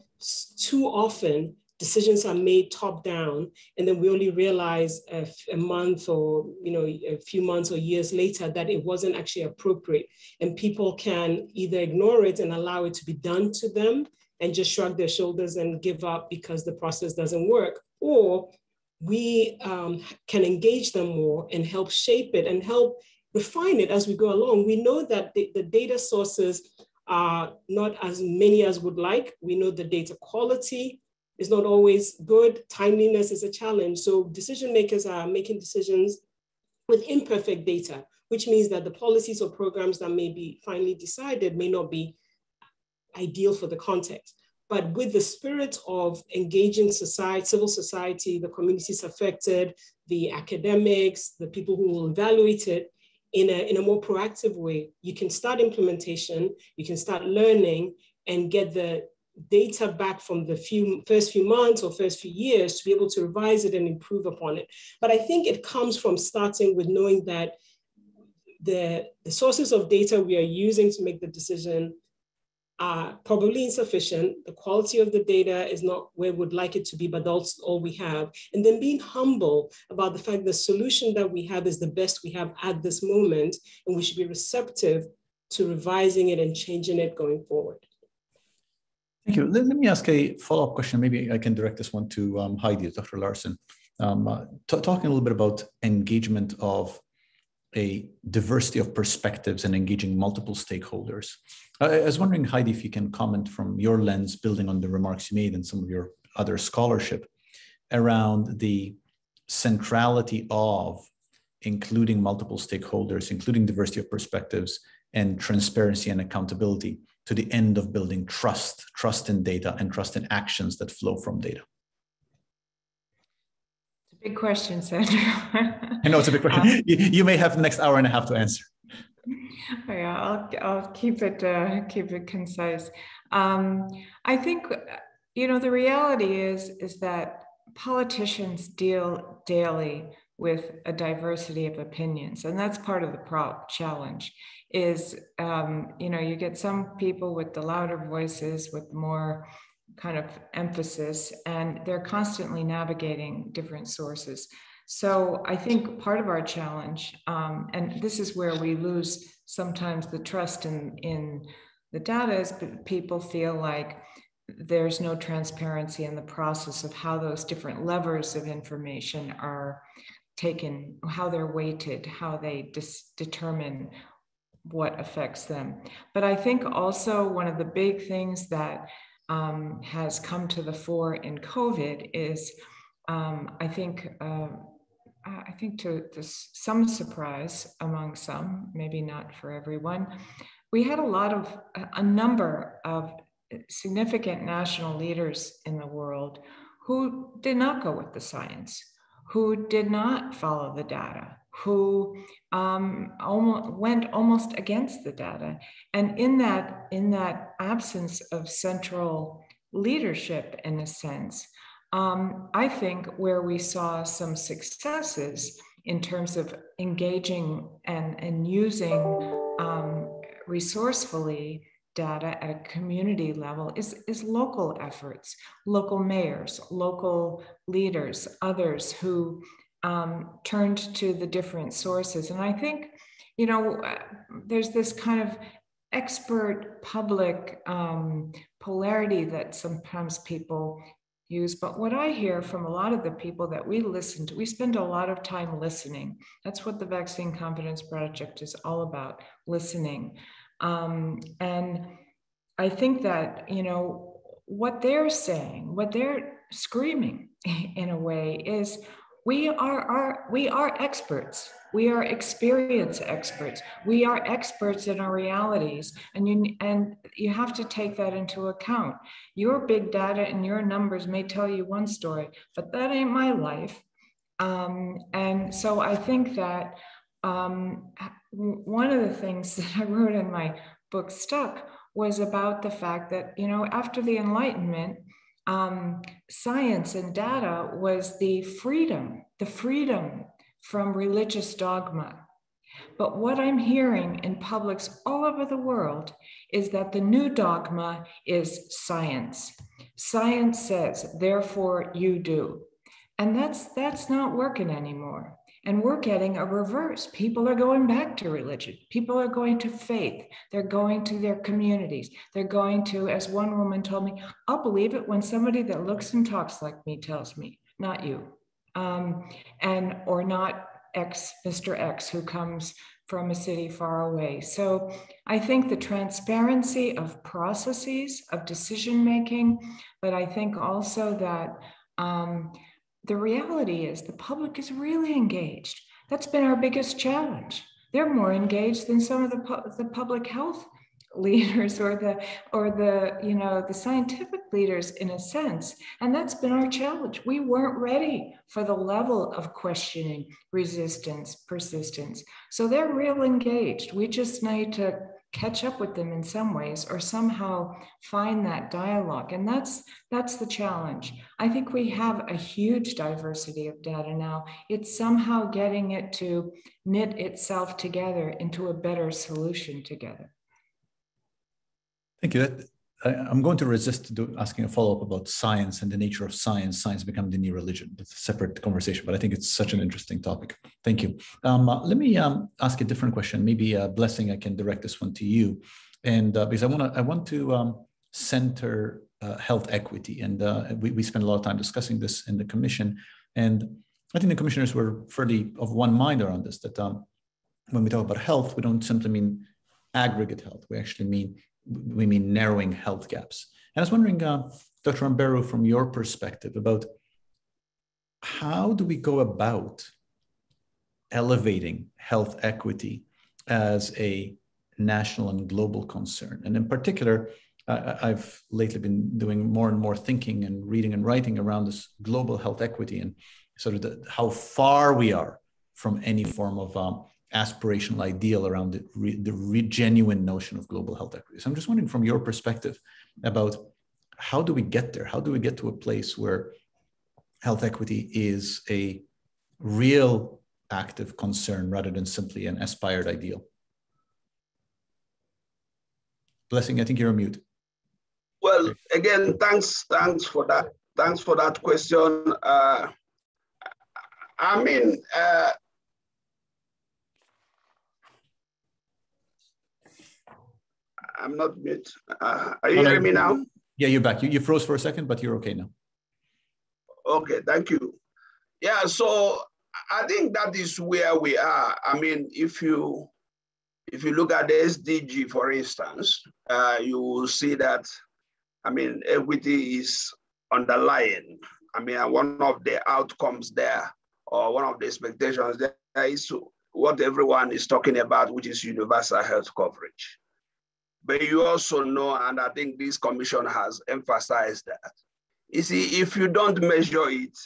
too often decisions are made top down and then we only realize a, month or you know a few months or years later that it wasn't actually appropriate. And people can either ignore it and allow it to be done to them and just shrug their shoulders and give up because the process doesn't work. Or we um, can engage them more and help shape it and help refine it as we go along. We know that the, the data sources are not as many as would like. We know the data quality is not always good. Timeliness is a challenge. So decision makers are making decisions with imperfect data, which means that the policies or programs that may be finally decided may not be ideal for the context. But with the spirit of engaging society, civil society, the communities affected, the academics, the people who will evaluate it in a, in a more proactive way, you can start implementation, you can start learning and get the data back from the few first few months or first few years to be able to revise it and improve upon it. But I think it comes from starting with knowing that the, the sources of data we are using to make the decision are probably insufficient. The quality of the data is not where we'd like it to be, but that's all we have. And then being humble about the fact the solution that we have is the best we have at this moment, and we should be receptive to revising it and changing it going forward. Thank you. Let, let me ask a follow-up question. Maybe I can direct this one to um, Heidi, Dr. Larson. Um, uh, talking a little bit about engagement of a diversity of perspectives and engaging multiple stakeholders. I, I was wondering, Heidi, if you can comment from your lens, building on the remarks you made and some of your other scholarship around the centrality of including multiple stakeholders, including diversity of perspectives and transparency and accountability to the end of building trust, trust in data and trust in actions that flow from data? It's a big question, Sandro. I know it's a big question. Um, you, you, may have the next hour and a half to answer. Yeah, I'll, I'll keep it uh, keep it concise. Um, I think you know the reality is is that politicians deal daily with a diversity of opinions, and that's part of the pro- challenge is um, you know you get some people with the louder voices with more kind of emphasis and they're constantly navigating different sources. So i think part of our challenge um, and this is where we lose sometimes the trust in in the data is people feel like there's no transparency in the process of how those different levers of information are taken, how they're weighted, how they determine what affects them. But I think also one of the big things that um, has come to the fore in COVID is, um, I think, uh, I think to, to, some surprise among some, maybe not for everyone, we had a lot of a number of significant national leaders in the world who did not go with the science, who did not follow the data, who um, almost went almost against the data. And in that, in that absence of central leadership, in a sense, um, I think where we saw some successes in terms of engaging and, and using um, resourcefully data at a community level is, is local efforts, local mayors, local leaders, others who um, turned to the different sources. And I think, you know, uh, there's this kind of expert public um, polarity that sometimes people use. But what I hear from a lot of the people that we listen to, we spend a lot of time listening. That's what the Vaccine Confidence Project is all about listening. Um, and I think that, you know, what they're saying, what they're screaming in a way is we are, are we are experts we are experience experts. We are experts in our realities, and you and you have to take that into account. Your big data and your numbers may tell you one story, but that ain't my life. Um, and so I think that um, one of the things that I wrote in my book Stuck was about the fact that you know after the Enlightenment. Um, science and data was the freedom, the freedom from religious dogma. But what I'm hearing in publics all over the world is that the new dogma is science. Science says, therefore you do. And that's that's not working anymore. And we're getting a reverse. People are going back to religion. People are going to faith. They're going to their communities. They're going to, as one woman told me, I'll believe it when somebody that looks and talks like me tells me, not you um, and or not X, Mr. X, who comes from a city far away. So I think the transparency of processes of decision making, but I think also that um, the reality is the public is really engaged. That's been our biggest challenge. They're more engaged than some of the, pu- the public health leaders or the or the you know the scientific leaders in a sense and that's been our challenge we weren't ready for the level of questioning resistance persistence so they're real engaged we just need to catch up with them in some ways or somehow find that dialogue. And that's that's the challenge. I think we have a huge diversity of data now. It's somehow getting it to knit itself together into a better solution together. Thank you. That, I, am going to resist asking a follow up about science and the nature of science. Science become the new religion. It's a separate conversation, but I think it's such an interesting topic. Thank you. Um, uh, let me um, ask a different question. Maybe a blessing. I can direct this one to you, and uh, because I want to, I want to um, center uh, health equity, and uh, we we spend a lot of time discussing this in the commission, and I think the commissioners were fairly of one mind around this. That um, when we talk about health, we don't simply mean aggregate health. We actually mean we mean narrowing health gaps. And I was wondering, uh, Dr. Mberu, from your perspective, about how do we go about elevating health equity as a national and global concern? And in particular, I've lately been doing more and more thinking and reading and writing around this global health equity and sort of the, how far we are from any form of um, aspirational ideal around the, re, the re, genuine notion of global health equity. So I'm just wondering from your perspective about how do we get there? How do we get to a place where health equity is a real active concern rather than simply an aspired ideal? Blessing, I think you're on mute. Well, again, thanks, thanks for that. Thanks for that question. Uh, I mean, uh, I'm not mute. Uh, are you no, hearing no, me now? Yeah, you're back. You, you froze for a second, but you're okay now. Okay, thank you. Yeah, so I think that is where we are. I mean, if you if you look at the SDG, for instance, uh, you will see that, I mean, equity is underlying. I mean, one of the outcomes there, or one of the expectations there is what everyone is talking about, which is universal health coverage. But you also know, and I think this commission has emphasized that. You see, if you don't measure it,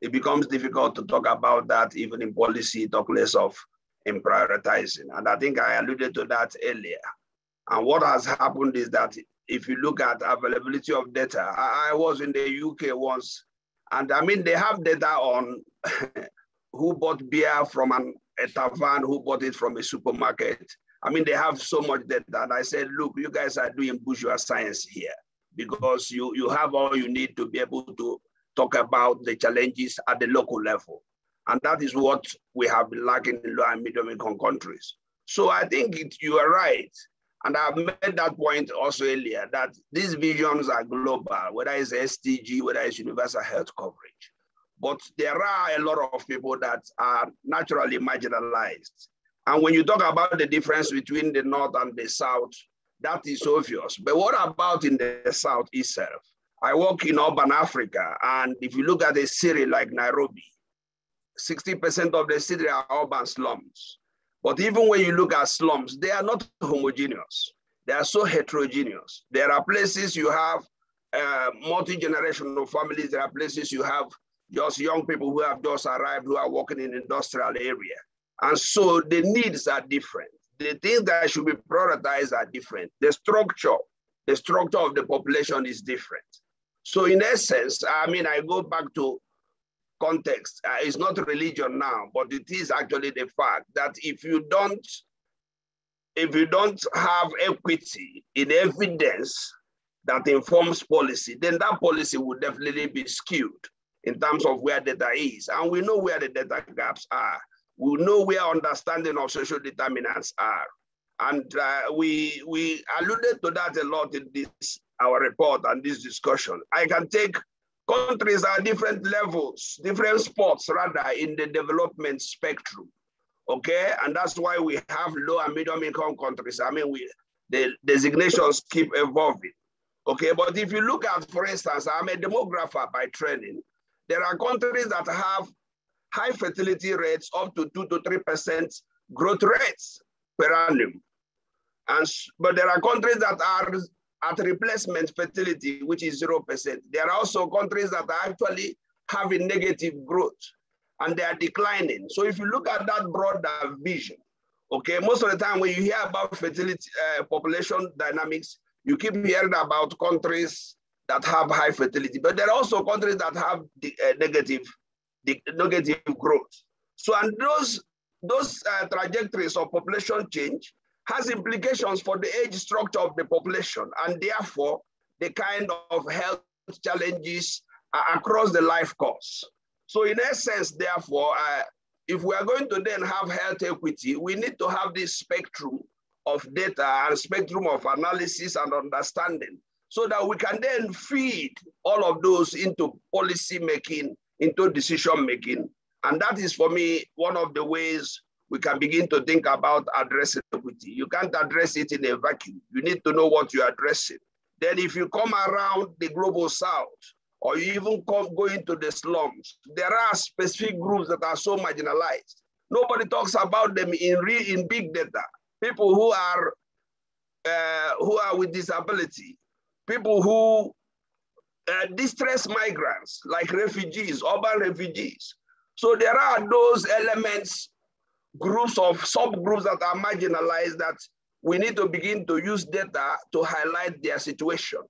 it becomes difficult to talk about that even in policy, talk less of in prioritizing. And I think I alluded to that earlier. And what has happened is that if you look at availability of data, I, I was in the UK once, and I mean, they have data on who bought beer from an, a tavern, who bought it from a supermarket, I mean, they have so much data. And I said, look, you guys are doing bourgeois science here because you, you have all you need to be able to talk about the challenges at the local level. And that is what we have been lacking in low and medium income countries. So I think it, you are right. And I've made that point also earlier that these visions are global, whether it's SDG, whether it's universal health coverage. But there are a lot of people that are naturally marginalized. And when you talk about the difference between the North and the South, that is obvious. But what about in the South itself? I work in urban Africa, and if you look at a city like Nairobi, 60% of the city are urban slums. But even when you look at slums, they are not homogeneous. They are so heterogeneous. There are places you have uh, multi-generational families. There are places you have just young people who have just arrived who are working in industrial area. And so the needs are different. The things that should be prioritized are different. The structure, the structure of the population is different. So in essence, I mean, I go back to context. Uh, it's not religion now, but it is actually the fact that if you don't, if you don't have equity in evidence that informs policy, then that policy will definitely be skewed in terms of where data is. And we know where the data gaps are. We know where understanding of social determinants are. And uh, we, we alluded to that a lot in this, our report and this discussion. I can take countries at different levels, different spots rather in the development spectrum. Okay, and that's why we have low and medium income countries. I mean, we the designations keep evolving. Okay, but if you look at, for instance, I'm a demographer by training. There are countries that have high fertility rates up to two to three percent growth rates per annum. And but there are countries that are at replacement fertility, which is 0%. There are also countries that are actually having negative growth and they are declining. So if you look at that broader vision, okay, most of the time when you hear about fertility uh, population dynamics, you keep hearing about countries that have high fertility, but there are also countries that have the, uh, negative, the, negative growth. So and those, those uh, trajectories of population change has implications for the age structure of the population and therefore the kind of health challenges across the life course. So in essence, therefore, uh, if we are going to then have health equity, we need to have this spectrum of data and spectrum of analysis and understanding so that we can then feed all of those into policy making, into decision making. And that is for me, one of the ways we can begin to think about addressing equity. You can't address it in a vacuum. You need to know what you're addressing. Then if you come around the global south, or you even come go into the slums, there are specific groups that are so marginalized. Nobody talks about them in real in big data. People who are uh, who are with disability, people who uh, distress migrants like refugees, urban refugees. So there are those elements groups of subgroups that are marginalized that we need to begin to use data to highlight their situation.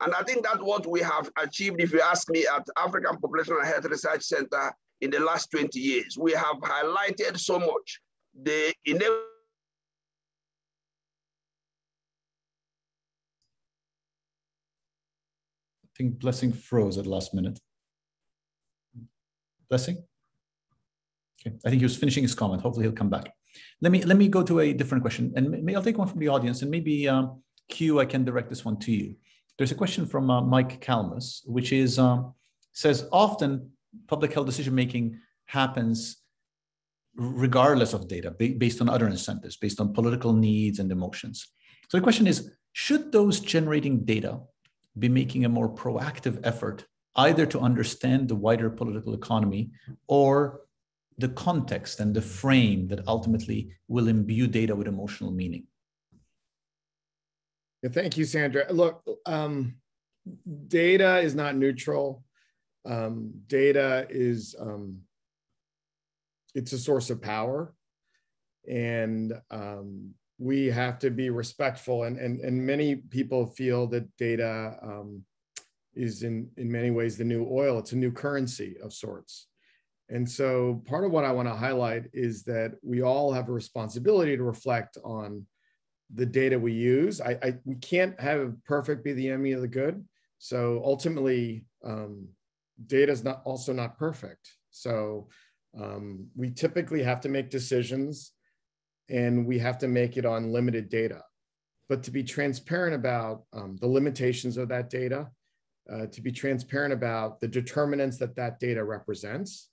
And I think that's what we have achieved, if you ask me, at African Population and Health Research Center in the last 20 years. We have highlighted so much the enable think Blessing froze at last minute. Blessing? Okay, I think he was finishing his comment. Hopefully he'll come back. Let me let me go to a different question, and maybe I'll take one from the audience, and maybe um, Q, I can direct this one to you. There's a question from uh, Mike Kalmus, which is um, says often public health decision making happens regardless of data, based on other incentives, based on political needs and emotions. So the question is, should those generating data be making a more proactive effort either to understand the wider political economy or the context and the frame that ultimately will imbue data with emotional meaning. Yeah, thank you, Sandro. Look, um, data is not neutral. Um, data is um, it's a source of power, and um, we have to be respectful. And, and and many people feel that data um, is in in many ways the new oil. It's a new currency of sorts. And so part of what I want to highlight is that we all have a responsibility to reflect on the data we use. I, I we can't have perfect be the enemy of the good. So ultimately, um, data is not also not perfect. So um, we typically have to make decisions, and we have to make it on limited data. but to be transparent about um, the limitations of that data, uh, to be transparent about the determinants that that data represents,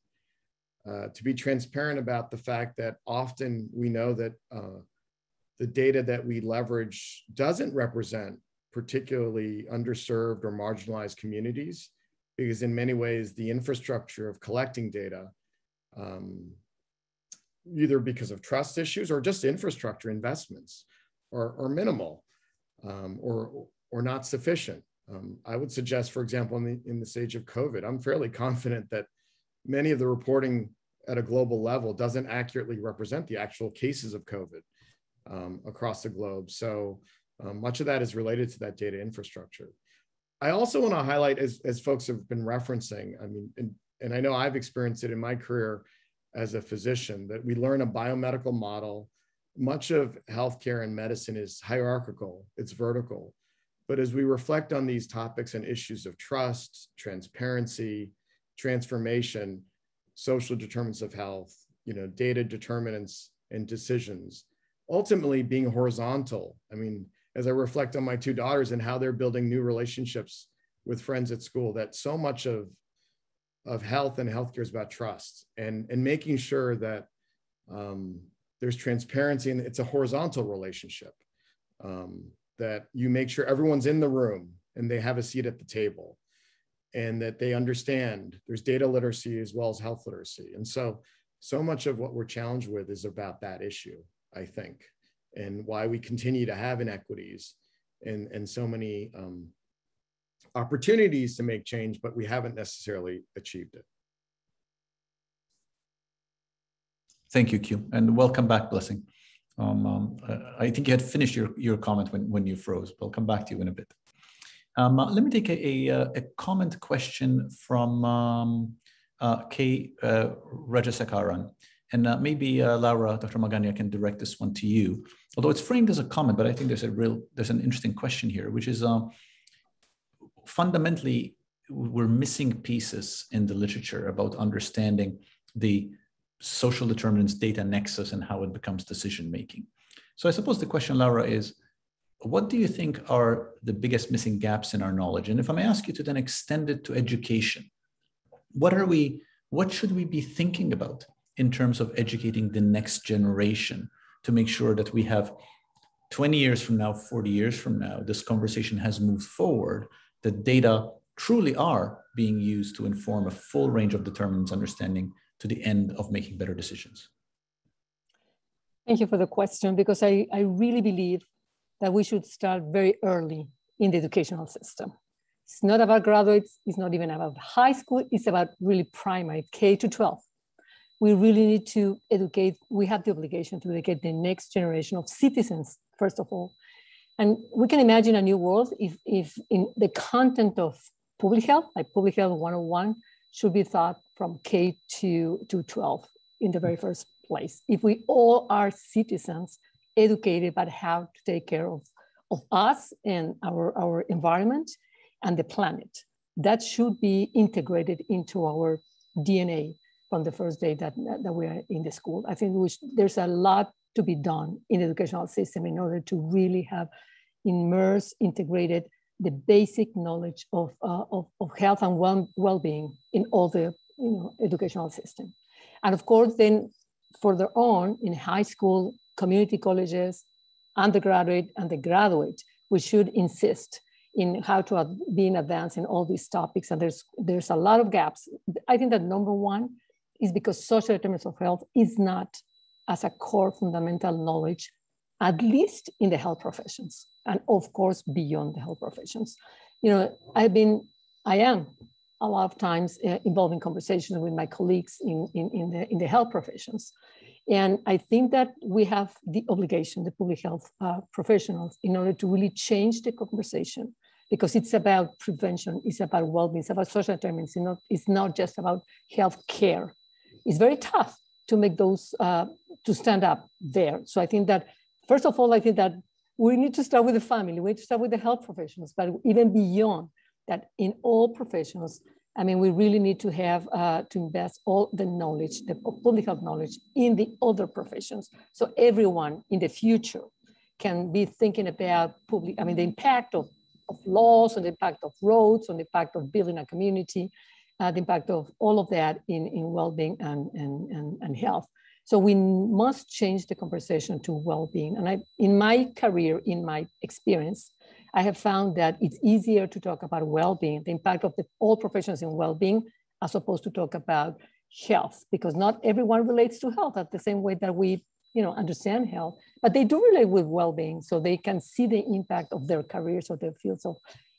uh, to be transparent about the fact that often we know that uh, the data that we leverage doesn't represent particularly underserved or marginalized communities, because in many ways, the infrastructure of collecting data, um, either because of trust issues or just infrastructure investments, are, are minimal um, or, or not sufficient. Um, I would suggest, for example, in the, in the stage of COVID, I'm fairly confident that many of the reporting at a global level doesn't accurately represent the actual cases of COVID um, across the globe. So um, much of that is related to that data infrastructure. I also want to highlight, as, as folks have been referencing, I mean, and, and I know I've experienced it in my career as a physician, that we learn a biomedical model. Much of healthcare and medicine is hierarchical, it's vertical. But as we reflect on these topics and issues of trust, transparency, transformation, social determinants of health, you know, data determinants and decisions, ultimately being horizontal. I mean, as I reflect on my two daughters and how they're building new relationships with friends at school, that so much of of health and healthcare is about trust and and making sure that um, there's transparency and it's a horizontal relationship. Um, that you make sure everyone's in the room and they have a seat at the table and that they understand there's data literacy as well as health literacy. And so, so much of what we're challenged with is about that issue, I think and why we continue to have inequities and, and so many um, opportunities to make change, but we haven't necessarily achieved it. Thank you, Q, and welcome back, Blessing. Um, um, I think you had finished your, your comment when, when you froze, but I'll come back to you in a bit. Um, uh, let me take a, a, a, comment question from um, uh, K. Uh, Rajasekaran. And uh, maybe uh, Laura, Dr. Magaña can direct this one to you. Although it's framed as a comment, but I think there's a real, there's an interesting question here, which is uh, fundamentally, we're missing pieces in the literature about understanding the social determinants data nexus and how it becomes decision making. So I suppose the question, Laura, is what do you think are the biggest missing gaps in our knowledge? And if I may ask you to then extend it to education, what are we, what should we be thinking about in terms of educating the next generation to make sure that we have 20 years from now, 40 years from now, this conversation has moved forward, that data truly are being used to inform a full range of determinants understanding to the end of making better decisions? Thank you for the question, because I, I really believe that we should start very early in the educational system. It's not about graduates, it's not even about high school, it's about really primary, K to 12 we really need to educate, we have the obligation to educate the next generation of citizens, first of all. And we can imagine a new world if, if in the content of public health, like public health 101, should be taught from K to, to 12 in the very first place. If we all are citizens educated about how to take care of, of us and our, our environment and the planet, that should be integrated into our DNA from the first day that, that we are in the school. I think there's a lot to be done in the educational system in order to really have immersed, integrated the basic knowledge of, uh, of, of, health and well, well-being in all the you know, educational system. And of course, then further on in high school, community colleges, undergraduate and the graduate, we should insist in how to be in advance in all these topics. And there's, there's a lot of gaps. I think that number one is because social determinants of health is not as a core fundamental knowledge, at least in the health professions, and of course beyond the health professions. You know, I've been, I am a lot of times uh, involved in conversations with my colleagues in, in, in, the, in the health professions. And I think that we have the obligation, the public health uh, professionals, in order to really change the conversation because it's about prevention, it's about well-being, it's about social determinants, it's not, it's not just about health care it's very tough to make those, uh, to stand up there. So I think that, first of all, I think that we need to start with the family, we need to start with the health professionals, but even beyond that, in all professions, I mean, we really need to have uh, to invest all the knowledge, the public health knowledge in the other professions. So everyone in the future can be thinking about public, I mean, the impact of, of laws, on the impact of roads, on the impact of building a community, uh, the impact of all of that in, in well-being and, and, and, and health. So we must change the conversation to well-being. And I, in my career, in my experience, I have found that it's easier to talk about well-being, the impact of the, all professions in well-being, as opposed to talk about health, because not everyone relates to health at the same way that we, you know, understand health, but they do relate with well-being, so they can see the impact of their careers or their fields of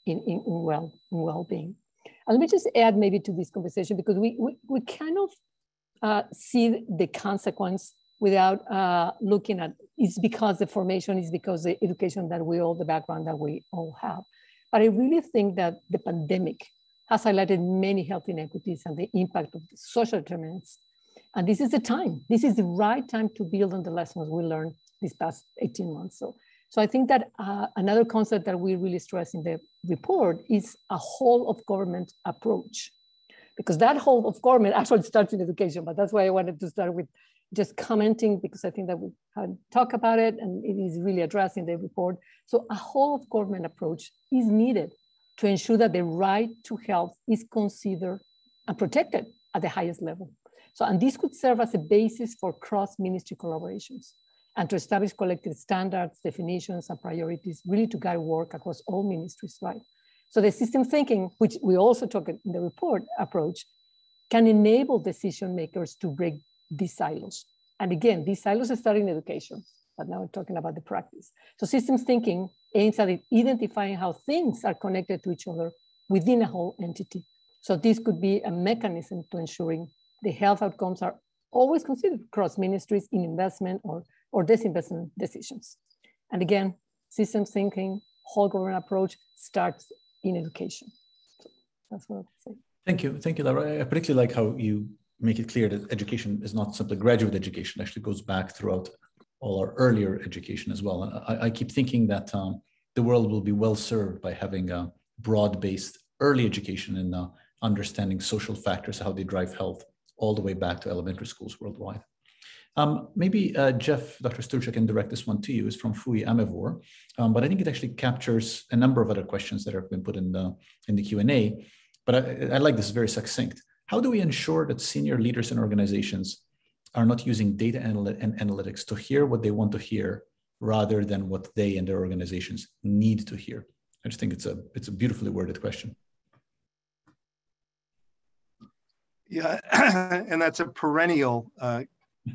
in, in, in well in well-being. And let me just add maybe to this conversation because we we, we kind of uh, see the consequence without uh, looking at it's because the formation is because the education that we all the background that we all have. But i really think that the pandemic has highlighted many health inequities and the impact of the social determinants. And this is the time. This is the right time to build on the lessons we learned these past 18 months. So so i think that uh, another concept that we really stress in the report is a whole of government approach because that whole of government actually starts in education, but that's why I wanted to start with just commenting because I think that we had talked about it and it is really addressed in the report. So a whole of government approach is needed to ensure that the right to health is considered and protected at the highest level. So, and this could serve as a basis for cross-ministry collaborations and to establish collective standards, definitions, and priorities, really to guide work across all ministries, right? So the system thinking, which we also talk in the report approach, can enable decision makers to break these silos. And again, these silos are starting in education, but now we're talking about the practice. So systems thinking aims at identifying how things are connected to each other within a whole entity. So this could be a mechanism to ensuring the health outcomes are always considered across ministries in investment or, or disinvestment decisions. And again, systems thinking, whole government approach starts in education. So that's what I would say. Thank you. Thank you, Laura. I particularly like how you make it clear that education is not simply graduate education, it actually goes back throughout all our earlier education as well. I, I keep thinking that um, the world will be well served by having a broad-based early education in uh, understanding social factors, how they drive health, all the way back to elementary schools worldwide. Um, maybe uh, Jeff, Dr. Sturchio, I can direct this one to you. It's from Fui Amevor, um, but I think it actually captures a number of other questions that have been put in the in the Q and A. But I, I like this very succinct. How do we ensure that senior leaders in organizations are not using data and analytics to hear what they want to hear rather than what they and their organizations need to hear? I just think it's a it's a beautifully worded question. Yeah, and that's a perennial uh,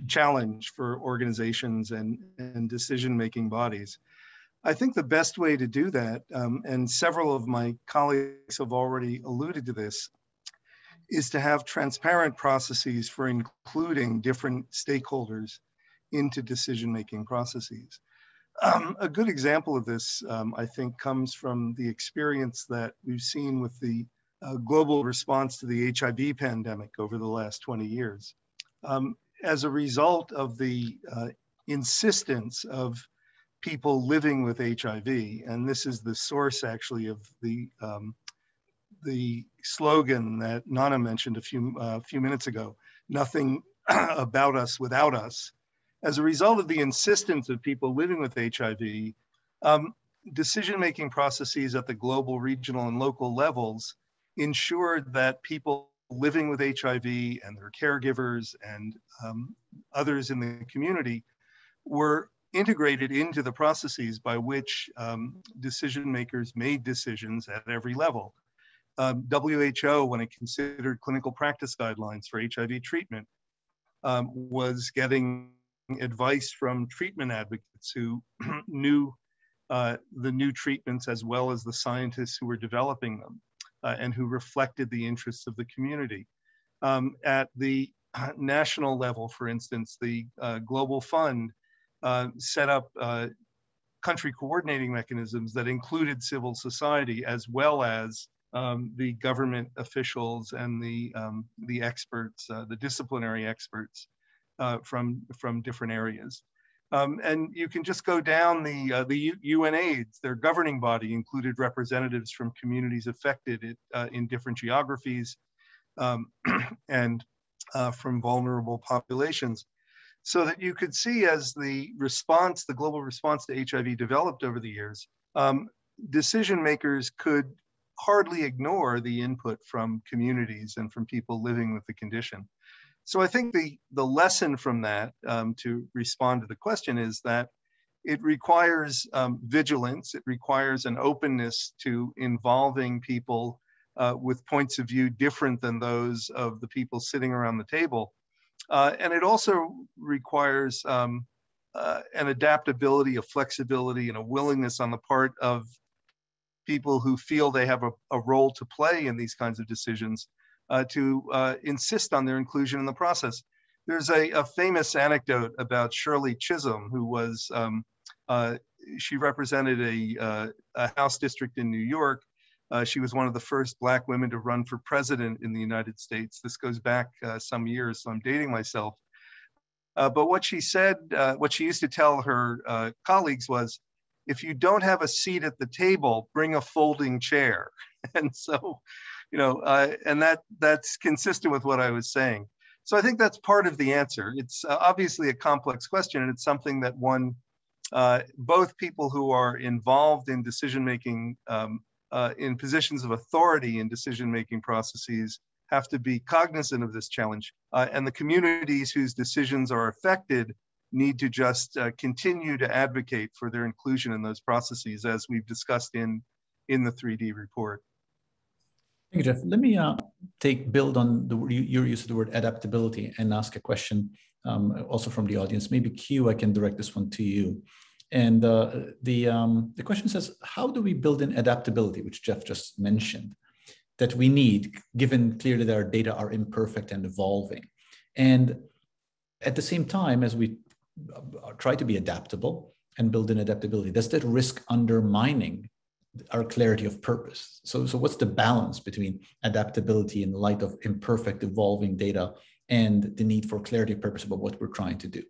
challenge for organizations and, and decision-making bodies. I think the best way to do that, um, and several of my colleagues have already alluded to this, is to have transparent processes for including different stakeholders into decision-making processes. Um, a good example of this, um, I think, comes from the experience that we've seen with the uh, global response to the HIV pandemic over the last 20 years. Um, as a result of the uh, insistence of people living with HIV, and this is the source actually of the um, the slogan that Nana mentioned a few uh, few minutes ago, nothing about us without us. As a result of the insistence of people living with HIV, um, decision-making processes at the global, regional, and local levels ensured that people living with HIV and their caregivers and um, others in the community were integrated into the processes by which um, decision makers made decisions at every level. Um, WHO, when it considered clinical practice guidelines for HIV treatment, um, was getting advice from treatment advocates who knew uh, the new treatments as well as the scientists who were developing them uh, and who reflected the interests of the community. Um, at the uh, national level, for instance, the uh, Global Fund uh, set up uh, country coordinating mechanisms that included civil society as well as um, the government officials and the, um, the experts, uh, the disciplinary experts from, from different areas. Um, and you can just go down the, uh, the UNAIDS, their governing body included representatives from communities affected uh, in different geographies um, and uh, from vulnerable populations. so that you could see as the response, the global response to HIV developed over the years, um, decision makers could hardly ignore the input from communities and from people living with the condition. So I think the, the lesson from that um, to respond to the question is that it requires um, vigilance, it requires an openness to involving people uh, with points of view different than those of the people sitting around the table. Uh, and it also requires um, uh, an adaptability, a flexibility, and a willingness on the part of people who feel they have a, a role to play in these kinds of decisions uh, to uh, insist on their inclusion in the process. There's a, a famous anecdote about Shirley Chisholm, who was, um, uh, she represented a, uh, a, House district in New York. Uh, she was one of the first Black women to run for president in the United States. This goes back uh, some years, so I'm dating myself. but what she said, what she used to tell her colleagues was, if you don't have a seat at the table, bring a folding chair. And so, you know, uh, and that that's consistent with what I was saying. So I think that's part of the answer. It's uh, obviously a complex question, and it's something that one, uh, both people who are involved in decision making, um, uh, in positions of authority in decision making processes, have to be cognizant of this challenge, uh, and the communities whose decisions are affected need to just uh, continue to advocate for their inclusion in those processes as we've discussed in, in the 3D report. Thank you, Jeff. Let me uh, take build on the, your use of the word adaptability and ask a question um, also from the audience. Maybe Q, I can direct this one to you. And uh, the, um, the question says, how do we build in adaptability, which Jeff just mentioned, that we need, given clearly that our data are imperfect and evolving? And at the same time, as we uh, try to be adaptable and build in adaptability, does that risk undermining our clarity of purpose? So, so what's the balance between adaptability in light of imperfect, evolving data and the need for clarity of purpose about what we're trying to do?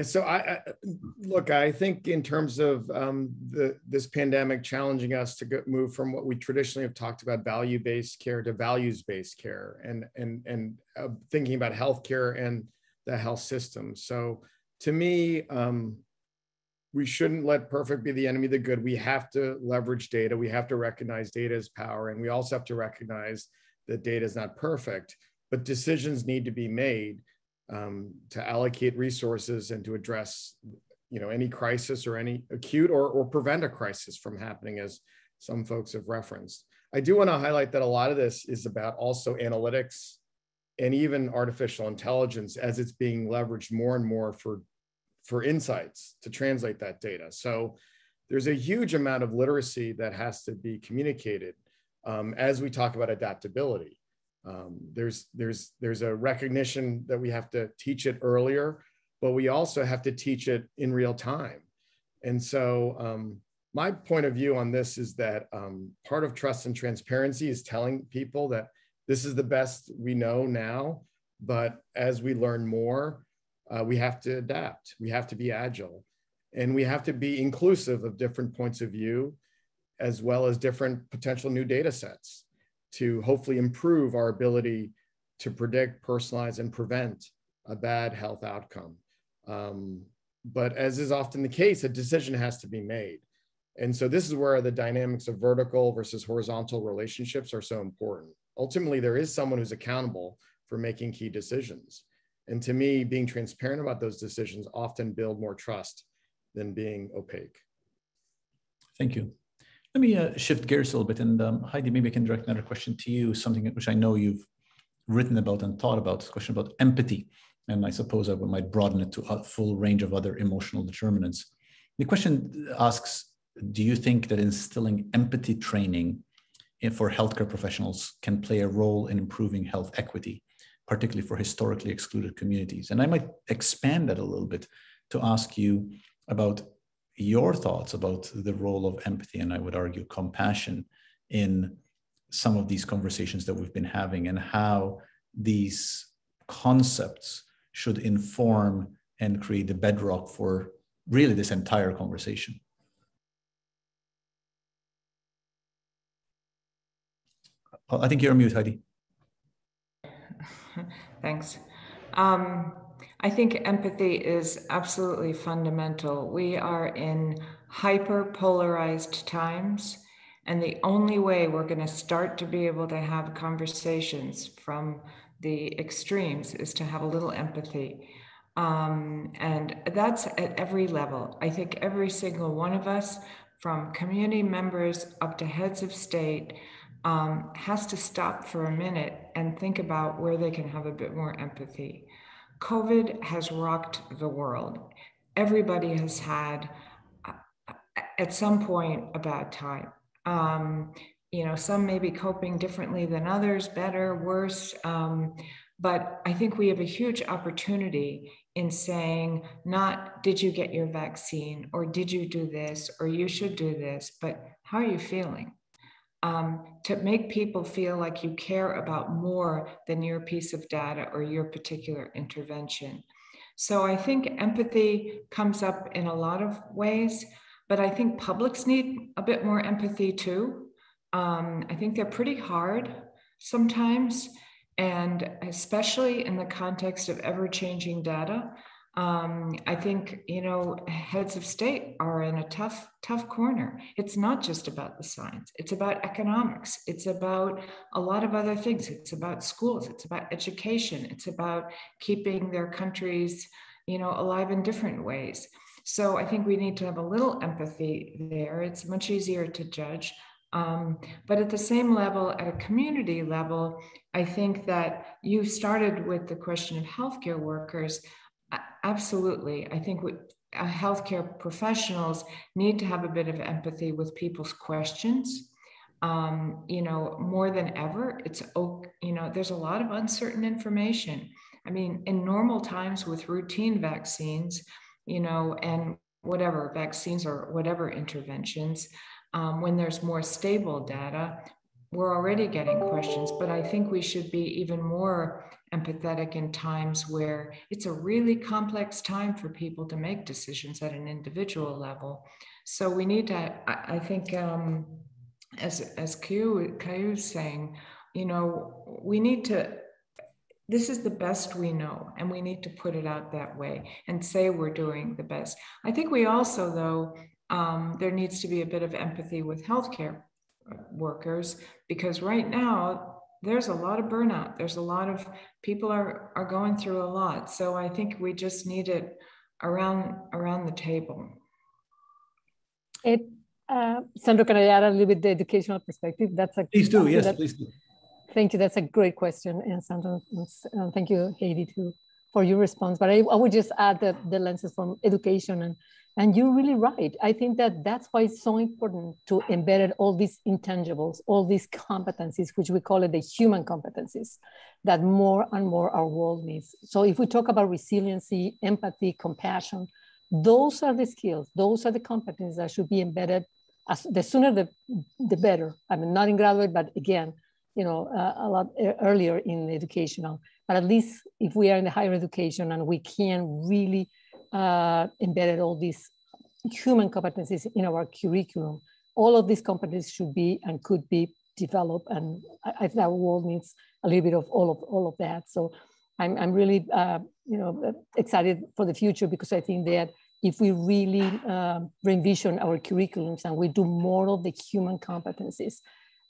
so I, I, look. I think in terms of um, the this pandemic challenging us to move from what we traditionally have talked about value based care to values based care, and and and uh, thinking about healthcare and the health system. So to me, um, we shouldn't let perfect be the enemy of the good. We have to leverage data. We have to recognize data as power. And we also have to recognize that data is not perfect, but decisions need to be made um, to allocate resources and to address you know, any crisis or any acute or, or prevent a crisis from happening as some folks have referenced. I do want to highlight that a lot of this is about also analytics and even artificial intelligence as it's being leveraged more and more for for insights to translate that data so there's a huge amount of literacy that has to be communicated um, as we talk about adaptability um, there's there's there's a recognition that we have to teach it earlier but we also have to teach it in real time and so um, my point of view on this is that um, part of trust and transparency is telling people that this is the best we know now. But as we learn more, uh, we have to adapt. We have to be agile. And we have to be inclusive of different points of view, as well as different potential new data sets to hopefully improve our ability to predict, personalize, and prevent a bad health outcome. Um, but as is often the case, a decision has to be made. And so this is where the dynamics of vertical versus horizontal relationships are so important ultimately there is someone who's accountable for making key decisions. And to me, being transparent about those decisions often build more trust than being opaque. Thank you. Let me uh, shift gears a little bit. And um, Heidi, maybe I can direct another question to you, something which I know you've written about and thought about, question about empathy. And I suppose I might broaden it to a full range of other emotional determinants. The question asks, do you think that instilling empathy training for healthcare professionals can play a role in improving health equity, particularly for historically excluded communities. And I might expand that a little bit to ask you about your thoughts about the role of empathy and I would argue compassion in some of these conversations that we've been having and how these concepts should inform and create the bedrock for really this entire conversation. I think you're on mute, Heidi. Thanks. Um, I think empathy is absolutely fundamental. We are in hyper polarized times. And the only way we're going to start to be able to have conversations from the extremes is to have a little empathy. Um, and that's at every level. I think every single one of us, from community members up to heads of state, um, has to stop for a minute and think about where they can have a bit more empathy. COVID has rocked the world. Everybody has had, uh, at some point, a bad time. Um, you know, some may be coping differently than others, better, worse. Um, but I think we have a huge opportunity in saying, not did you get your vaccine, or did you do this, or you should do this, but how are you feeling? Um, to make people feel like you care about more than your piece of data or your particular intervention. So I think empathy comes up in a lot of ways, but I think publics need a bit more empathy too. Um, I think they're pretty hard sometimes, and especially in the context of ever changing data. Um, I think, you know, heads of state are in a tough, tough corner. It's not just about the science, it's about economics, it's about a lot of other things. It's about schools, it's about education, it's about keeping their countries, you know, alive in different ways. So I think we need to have a little empathy there. It's much easier to judge. Um, but at the same level, at a community level, I think that you started with the question of healthcare workers. Absolutely. I think we, uh, healthcare professionals need to have a bit of empathy with people's questions. Um, you know, more than ever, it's, you know, there's a lot of uncertain information. I mean, in normal times with routine vaccines, you know, and whatever vaccines or whatever interventions, um, when there's more stable data, we're already getting questions, but I think we should be even more empathetic in times where it's a really complex time for people to make decisions at an individual level. So we need to, I, I think, um, as as Q, is saying, you know, we need to. This is the best we know, and we need to put it out that way and say we're doing the best. I think we also, though, um, there needs to be a bit of empathy with healthcare workers because right now there's a lot of burnout there's a lot of people are are going through a lot so i think we just need it around around the table it uh, Sandro, can I add a little bit the educational perspective? That's a please do. Yes, that, please do. Thank you. That's a great question, and Sandro, and thank you, Heidi, too, for your response. But I, I would just add the, the lenses from education and and you're really right. I think that that's why it's so important to embed all these intangibles, all these competencies, which we call it the human competencies, that more and more our world needs. So if we talk about resiliency, empathy, compassion, those are the skills, those are the competencies that should be embedded. As the sooner the, the better. I mean, not in graduate, but again, you know, uh, a lot earlier in educational. But at least if we are in the higher education and we can really uh, embedded all these human competencies in our curriculum. All of these competencies should be and could be developed, and I, think our world needs a little bit of all of all of that. So I'm, I'm really uh, you know excited for the future because I think that if we really uh, revision our curriculums and we do more of the human competencies,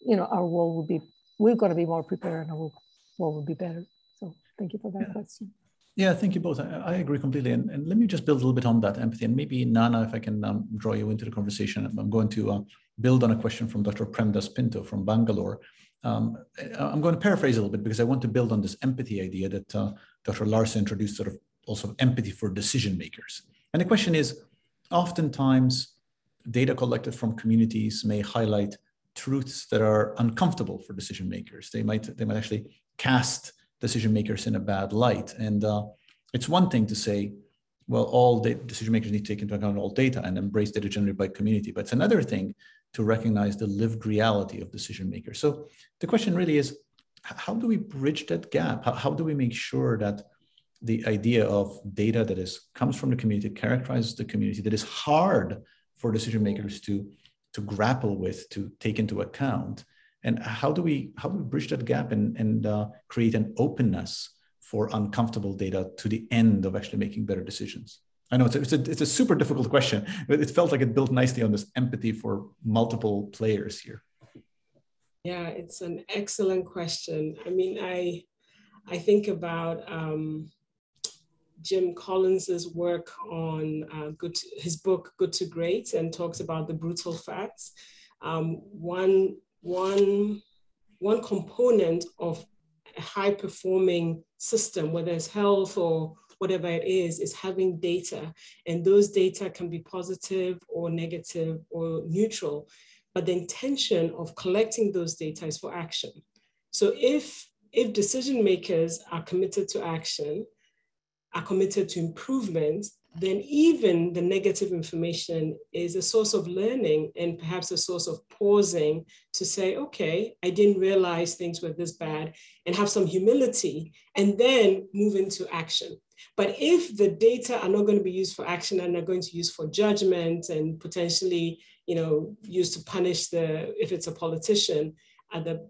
you know, our world will be we're going to be more prepared and our world will be better. So thank you for that yeah. question. Yeah, thank you both. I, I agree completely. And, and, let me just build a little bit on that empathy. And maybe, Nana, if I can um, draw you into the conversation, I'm going to uh, build on a question from Dr. Premdas Pinto from Bangalore. Um, I'm going to paraphrase a little bit because I want to build on this empathy idea that uh, Dr. Larson introduced, sort of also empathy for decision makers. And the question is oftentimes, data collected from communities may highlight truths that are uncomfortable for decision makers. They might, they might actually cast decision makers in a bad light. And uh, it's one thing to say, well, all decision makers need to take into account all data and embrace data generated by community. But it's another thing to recognize the lived reality of decision makers. So the question really is, how do we bridge that gap? How, how do we make sure that the idea of data that is comes from the community, characterizes the community, that is hard for decision makers to, to grapple with, to take into account, and how do we how do we bridge that gap and, and uh, create an openness for uncomfortable data to the end of actually making better decisions? I know it's a, it's a, it's a super difficult question, but it felt like it built nicely on this empathy for multiple players here. Yeah, it's an excellent question. I mean, I I think about um, Jim Collins's work on uh, good his book Good to Great and talks about the brutal facts. Um, one one one component of a high performing system, whether it's health or whatever it is, is having data. And those data can be positive or negative or neutral. But the intention of collecting those data is for action. So if, if decision makers are committed to action, are committed to improvement, then even the negative information is a source of learning and perhaps a source of pausing to say, okay, I didn't realize things were this bad, and have some humility, and then move into action. But if the data are not going to be used for action and are going to use for judgment and potentially, you know, used to punish the, if it's a politician, at the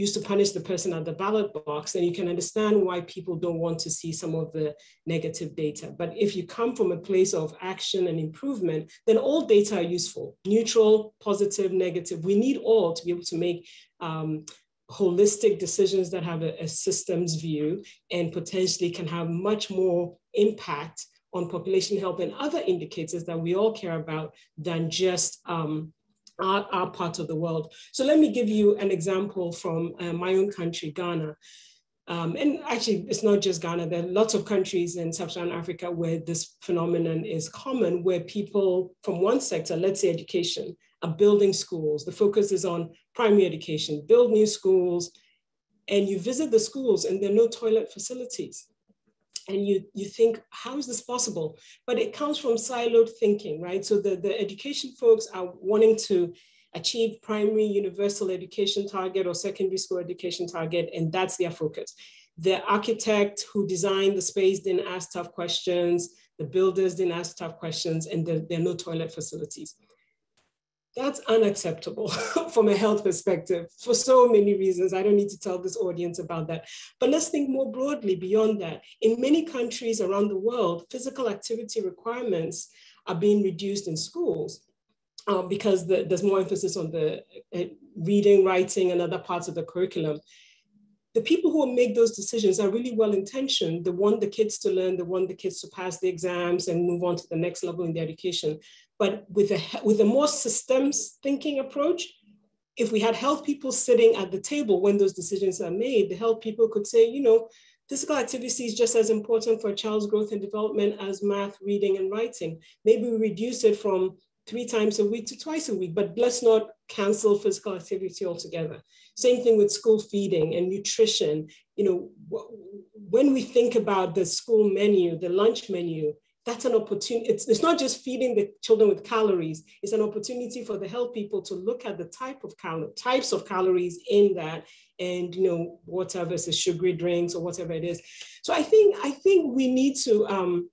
used to punish the person at the ballot box, then you can understand why people don't want to see some of the negative data. But if you come from a place of action and improvement, then all data are useful, neutral, positive, negative. We need all to be able to make um, holistic decisions that have a, a systems view and potentially can have much more impact on population health and other indicators that we all care about than just um, our, our part of the world. So let me give you an example from uh, my own country, Ghana. Um, and actually, it's not just Ghana. There are lots of countries in Sub-Saharan Africa where this phenomenon is common, where people from one sector, let's say education, are building schools. The focus is on primary education, build new schools, and you visit the schools and there are no toilet facilities and you, you think, how is this possible? But it comes from siloed thinking, right? So the, the education folks are wanting to achieve primary universal education target or secondary school education target, and that's their focus. The architect who designed the space didn't ask tough questions, the builders didn't ask tough questions, and there, there are no toilet facilities. That's unacceptable from a health perspective for so many reasons. I don't need to tell this audience about that. But let's think more broadly beyond that. In many countries around the world, physical activity requirements are being reduced in schools uh, because the, there's more emphasis on the uh, reading, writing, and other parts of the curriculum the people who make those decisions are really well intentioned. They want the kids to learn, they want the kids to pass the exams and move on to the next level in their education. But with a, with a more systems thinking approach, if we had health people sitting at the table when those decisions are made, the health people could say, you know, physical activity is just as important for a child's growth and development as math, reading, and writing. Maybe we reduce it from three times a week to twice a week, but let's not cancel physical activity altogether. Same thing with school feeding and nutrition. You know, when we think about the school menu, the lunch menu, that's an opportunity. It's, it's not just feeding the children with calories. It's an opportunity for the health people to look at the type of cal- types of calories in that, and you know water versus sugary drinks or whatever it is. So I think I think we need to um,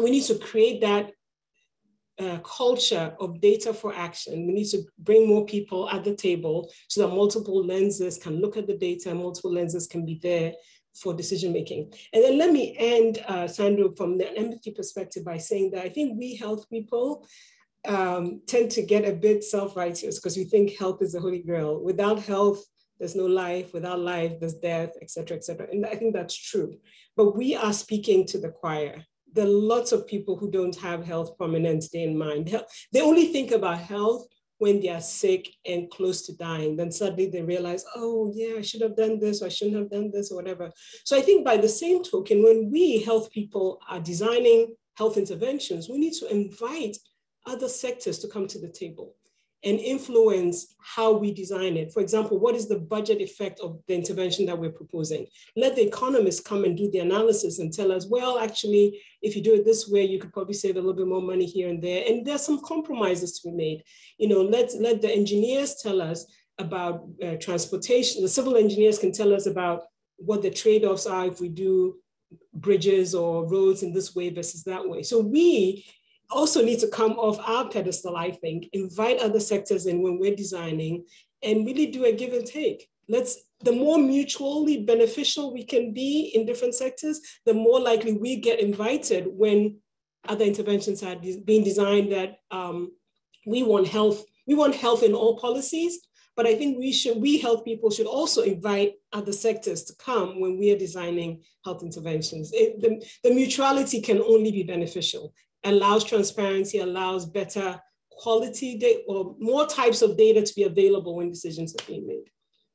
we need to create that uh, culture of data for action. We need to bring more people at the table so that multiple lenses can look at the data multiple lenses can be there for decision making. And then let me end, uh, Sandro, from the empathy perspective by saying that I think we health people um, tend to get a bit self-righteous because we think health is the holy grail. Without health, there's no life. Without life, there's death, et cetera, et cetera. And I think that's true. But we are speaking to the choir. There are lots of people who don't have health prominently in mind. They only think about health when they are sick and close to dying, then suddenly they realize, oh, yeah, I should have done this, or I shouldn't have done this, or whatever. So I think by the same token, when we health people are designing health interventions, we need to invite other sectors to come to the table and influence how we design it. For example, what is the budget effect of the intervention that we're proposing? Let the economists come and do the analysis and tell us, well, actually, if you do it this way, you could probably save a little bit more money here and there. And there's some compromises to be made. You know, let, let the engineers tell us about uh, transportation. The civil engineers can tell us about what the trade-offs are if we do bridges or roads in this way versus that way. So we also need to come off our pedestal, I think, invite other sectors in when we're designing and really do a give and take. let's the more mutually beneficial we can be in different sectors, the more likely we get invited when other interventions are being designed that um, we want health, we want health in all policies, but I think we should, we health people should also invite other sectors to come when we are designing health interventions. It, the, the mutuality can only be beneficial, allows transparency, allows better quality data or more types of data to be available when decisions are being made.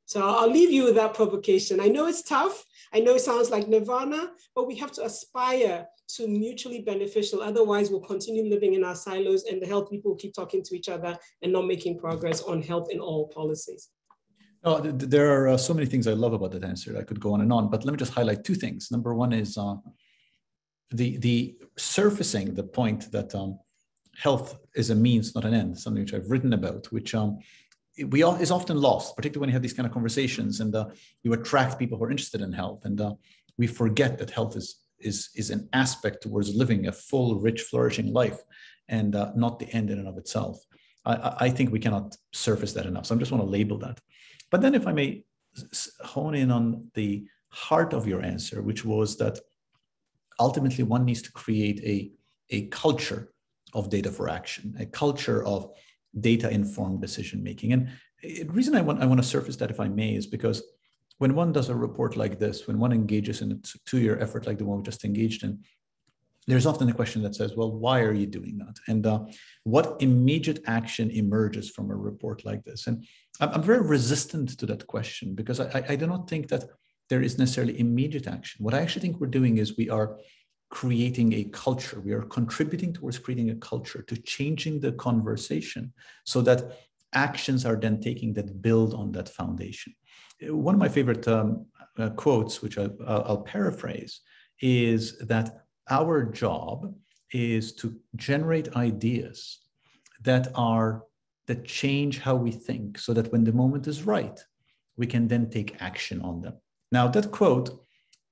So I'll leave you with that provocation. I know it's tough. I know it sounds like nirvana, but we have to aspire to mutually beneficial. Otherwise, we'll continue living in our silos and the health people keep talking to each other and not making progress on health in all policies. There are uh, so many things I love about that answer. I could go on and on, but let me just highlight two things. Number one is uh, the the surfacing the point that um, health is a means, not an end. Something which I've written about, which um, we all, is often lost, particularly when you have these kind of conversations and uh, you attract people who are interested in health, and uh, we forget that health is is is an aspect towards living a full, rich, flourishing life, and uh, not the end in and of itself. I, I think we cannot surface that enough. So I just want to label that. But then, if I may hone in on the heart of your answer, which was that ultimately one needs to create a, a culture of data for action, a culture of data informed decision making. And the reason I want, I want to surface that, if I may, is because when one does a report like this, when one engages in a two year effort like the one we just engaged in, there's often a question that says, well, why are you doing that? And uh, what immediate action emerges from a report like this? And I'm, I'm very resistant to that question because I, I, do not think that there is necessarily immediate action. What I actually think we're doing is we are creating a culture. We are contributing towards creating a culture, to changing the conversation so that actions are then taking that build on that foundation. One of my favorite um, uh, quotes, which I, I'll paraphrase, is that our job is to generate ideas that are that change how we think so that when the moment is right we can then take action on them now that quote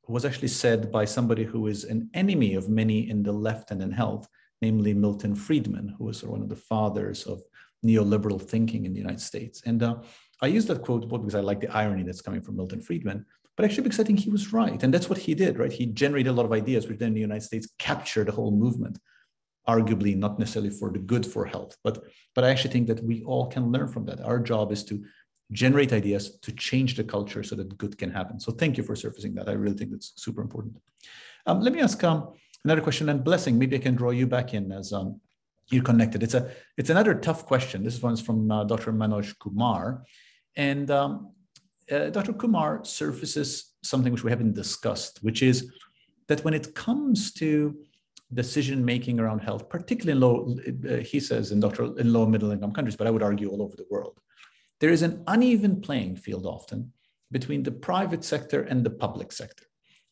was actually said by somebody who is an enemy of many in the left and in health namely milton friedman who was one of the fathers of neoliberal thinking in the united states and uh, i use that quote both because i like the irony that's coming from milton friedman but actually because I think he was right. And that's what he did, right? He generated a lot of ideas, which then the United States captured the whole movement, arguably not necessarily for the good for health. But, but I actually think that we all can learn from that. Our job is to generate ideas to change the culture so that good can happen. So thank you for surfacing that. I really think that's super important. Um, let me ask um, another question and blessing. Maybe I can draw you back in as um, you're connected. It's a it's another tough question. This one's from uh, Dr. Manoj Kumar, and um, uh, Dr. Kumar surfaces something which we haven't discussed, which is that when it comes to decision making around health, particularly in low, uh, he says in, doctor, in low middle income countries, but I would argue all over the world, there is an uneven playing field often between the private sector and the public sector.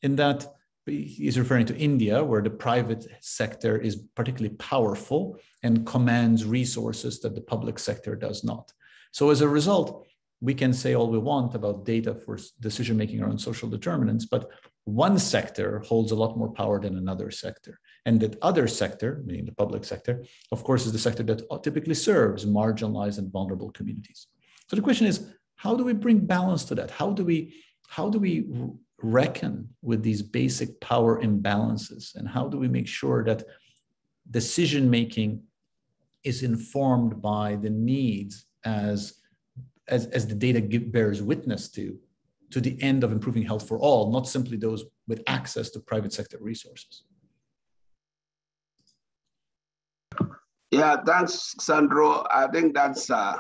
In that, he's referring to India, where the private sector is particularly powerful and commands resources that the public sector does not. So as a result, we can say all we want about data for decision making around social determinants, but one sector holds a lot more power than another sector. And that other sector, meaning the public sector, of course, is the sector that typically serves marginalized and vulnerable communities. So the question is, how do we bring balance to that? How do we, how do we reckon with these basic power imbalances? And how do we make sure that decision making is informed by the needs as as, as the data give, bears witness to, to the end of improving health for all, not simply those with access to private sector resources. Yeah, thanks, Sandro. I think that's uh,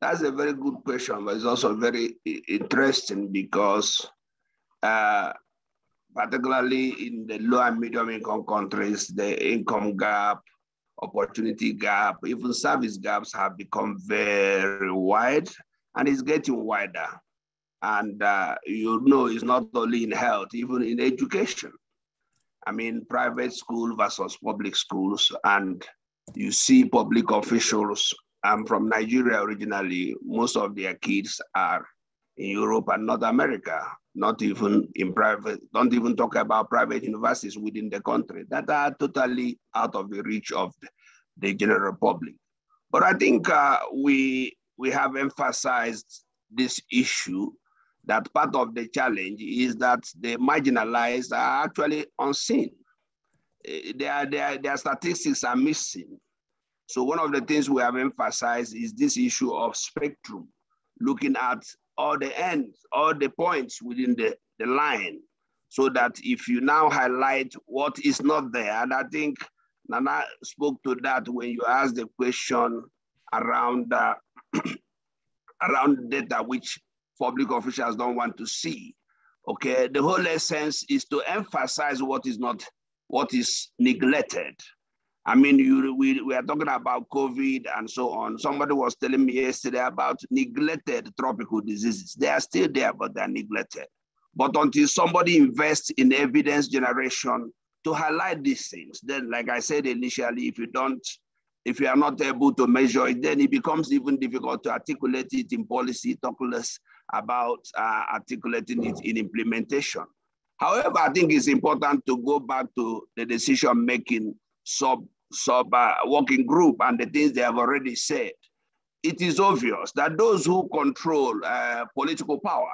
that's a very good question, but it's also very interesting because, uh, particularly in the low and medium income countries, the income gap opportunity gap, even service gaps have become very wide and it's getting wider. And uh, you know, it's not only in health, even in education. I mean, private school versus public schools. And you see public officials, I'm from Nigeria originally, most of their kids are in Europe and North America, not even in private, don't even talk about private universities within the country that are totally out of the reach of the, general public. But I think uh, we, we have emphasized this issue that part of the challenge is that the marginalized are actually unseen. Eh, their, their, their statistics are missing. So one of the things we have emphasized is this issue of spectrum, looking at all the ends, all the points within the, the line, so that if you now highlight what is not there, and I think Nana spoke to that when you asked the question around uh, around data which public officials don't want to see. Okay, the whole essence is to emphasize what is not, what is neglected. I mean, you, we, we are talking about COVID and so on. Somebody was telling me yesterday about neglected tropical diseases. They are still there, but they're neglected. But until somebody invests in evidence generation to highlight these things, then like I said initially, if you don't if you are not able to measure it, then it becomes even difficult to articulate it in policy, talk less about uh, articulating it in implementation. However, I think it's important to go back to the decision-making sub, sub uh, working group and the things they have already said. It is obvious that those who control uh, political power,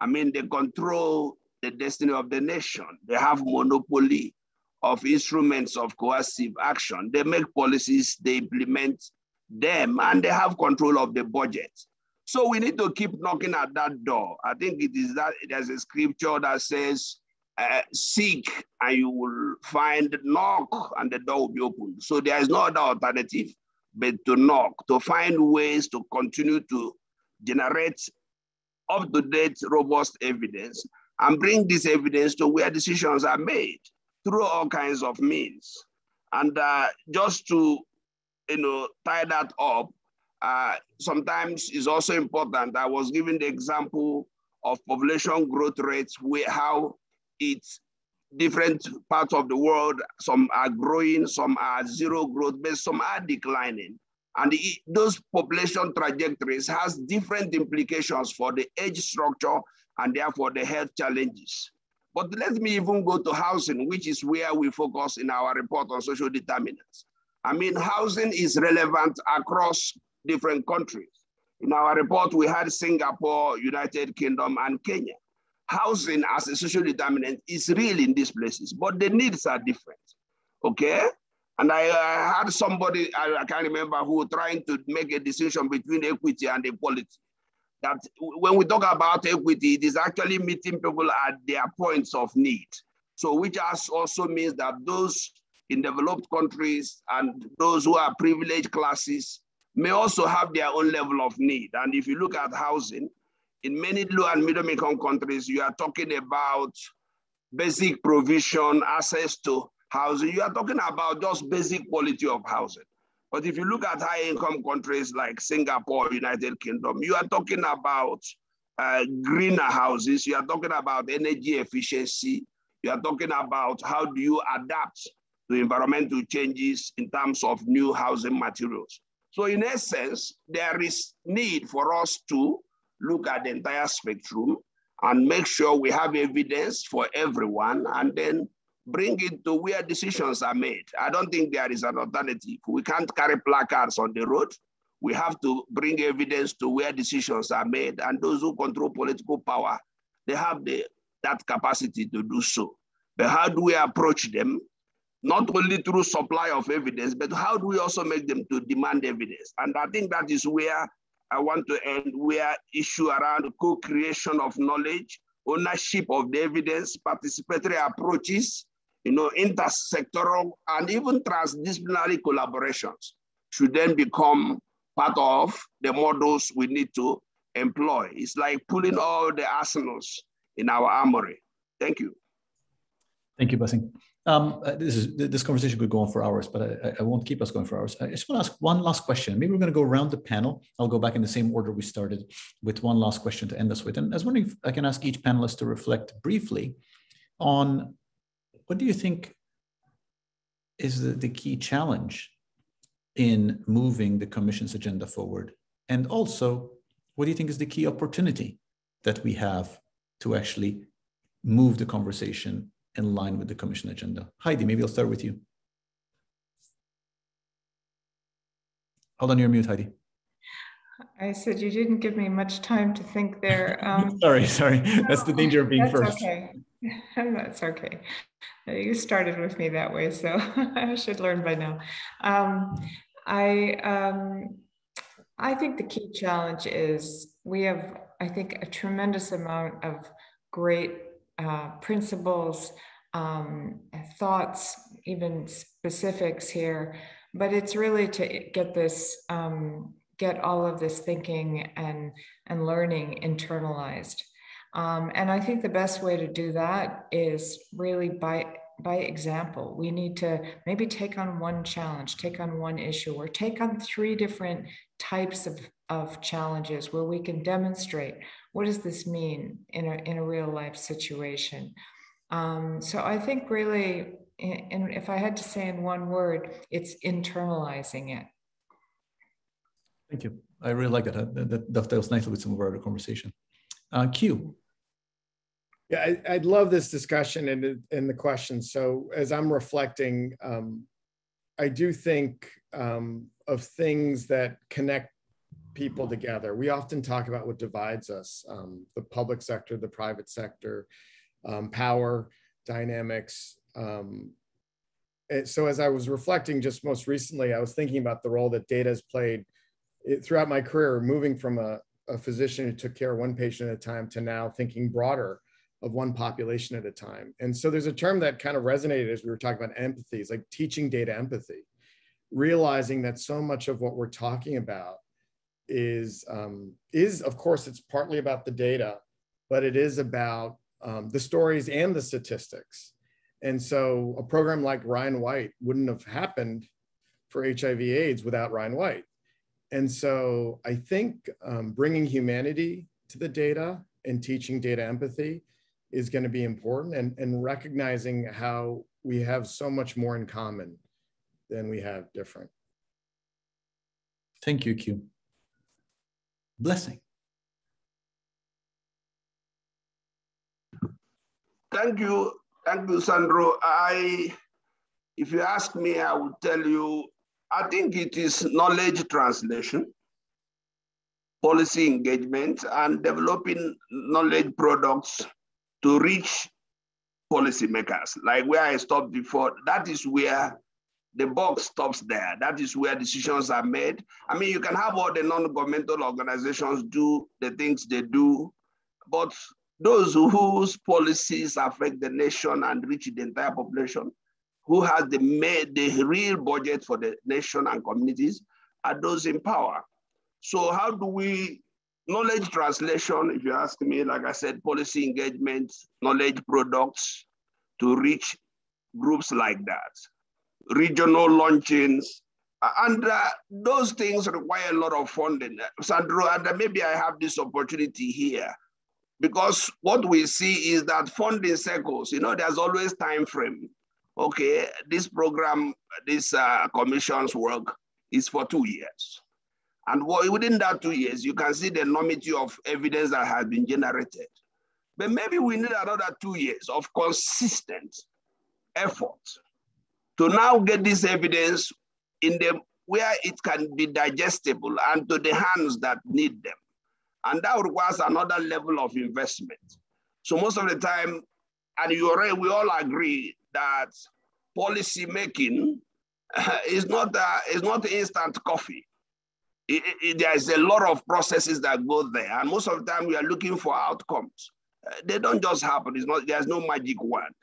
I mean, they control the destiny of the nation. They have monopoly of instruments of coercive action. They make policies, they implement them, and they have control of the budget. So we need to keep knocking at that door. I think it is that there's a scripture that says, uh, seek and you will find, knock and the door will be opened. So there is no other alternative but to knock, to find ways to continue to generate up-to-date, robust evidence and bring this evidence to where decisions are made through all kinds of means. And uh, just to, you know, tie that up, uh, sometimes it's also important. I was giving the example of population growth rates, where how it's different parts of the world, some are growing, some are zero growth, but some are declining. And those population trajectories has different implications for the age structure and therefore the health challenges. But let me even go to housing, which is where we focus in our report on social determinants. I mean, housing is relevant across different countries. In our report, we had Singapore, United Kingdom, and Kenya. Housing as a social determinant is real in these places, but the needs are different, okay? And I uh, had somebody, I, I can't remember who, trying to make a decision between equity and equality that when we talk about equity, it is actually meeting people at their points of need. So which also means that those in developed countries and those who are privileged classes may also have their own level of need. And if you look at housing, in many low and middle income countries, you are talking about basic provision, access to housing. You are talking about just basic quality of housing. But if you look at high income countries like Singapore, United Kingdom, you are talking about uh, greener houses, you are talking about energy efficiency, you are talking about how do you adapt to environmental changes in terms of new housing materials. So in essence, there is need for us to look at the entire spectrum and make sure we have evidence for everyone and then bring it to where decisions are made. I don't think there is an alternative. We can't carry placards on the road. We have to bring evidence to where decisions are made, and those who control political power, they have the, that capacity to do so. But how do we approach them? Not only through supply of evidence, but how do we also make them to demand evidence? And I think that is where I want to end, where issue around co-creation of knowledge, ownership of the evidence, participatory approaches, you know, intersectoral and even transdisciplinary collaborations should then become part of the models we need to employ. It's like pulling all the arsenals in our armory. Thank you. Thank you, Blessing. Um, uh, this is this conversation could go on for hours, but I, I, won't keep us going for hours. I just want to ask one last question. Maybe we're going to go around the panel. I'll go back in the same order we started with one last question to end us with. And I was wondering if I can ask each panelist to reflect briefly on what do you think is the, the key challenge in moving the Commission's agenda forward? And also, what do you think is the key opportunity that we have to actually move the conversation in line with the Commission agenda? Heidi, maybe I'll start with you. Hold on, your mute, Heidi. I said you didn't give me much time to think there. Um, sorry, sorry. That's the danger of being that's first. Okay. that's okay. You started with me that way, so I should learn by now. Um, I um, I think the key challenge is we have, I think, a tremendous amount of great uh, principles, um, thoughts, even specifics here, but it's really to get this, um, get all of this thinking and and learning internalized. Um, and I think the best way to do that is really by by example. We need to maybe take on one challenge, take on one issue, or take on three different types of, of challenges where we can demonstrate what does this mean in a, in a real life situation. Um, so I think really, and if I had to say in one word, it's internalizing it. Thank you. I really like that. That, dovetails nicely with some of our other conversation. Uh, Q. Yeah, I, would love this discussion and, and the questions. So as I'm reflecting, um, I do think um, of things that connect people together. We often talk about what divides us, um, the public sector, the private sector, um, power dynamics. Um, so as I was reflecting just most recently, I was thinking about the role that data has played throughout my career, moving from a, a physician who took care of one patient at a time to now thinking broader of one population at a time. And so there's a term that kind of resonated as we were talking about empathy, it's like teaching data empathy, realizing that so much of what we're talking about is, um, is of course, it's partly about the data, but it is about um, the stories and the statistics. And so a program like Ryan White wouldn't have happened for HIV AIDS without Ryan White. And so I think um, bringing humanity to the data and teaching data empathy is going to be important and, and recognizing how we have so much more in common than we have different. Thank you, Q. Blessing. Thank you. Thank you, Sandro. I, if you ask me, I would tell you, I think it is knowledge translation, policy engagement, and developing knowledge products to reach policymakers. Like where I stopped before, that is where the box stops there. That is where decisions are made. I mean, you can have all the non-governmental organizations do the things they do, but those whose policies affect the nation and reach the entire population, who has the, made the real budget for the nation and communities, are those in power. So how do we knowledge translation, if you ask me, like I said, policy engagement, knowledge products to reach groups like that, regional launchings, and uh, those things require a lot of funding. Sandro, and maybe I have this opportunity here because what we see is that funding circles, you know, there's always time frame. Okay, this program, this uh, commission's work is for two years. And within that two years, you can see the enormity of evidence that has been generated. But maybe we need another two years of consistent effort to now get this evidence in the where it can be digestible and to the hands that need them. And that requires another level of investment. So most of the time, and you already, we all agree that policy making is not uh, is not instant coffee it, it, there's a lot of processes that go there, and most of the time we are looking for outcomes. Uh, they don't just happen. It's not. There's no magic wand.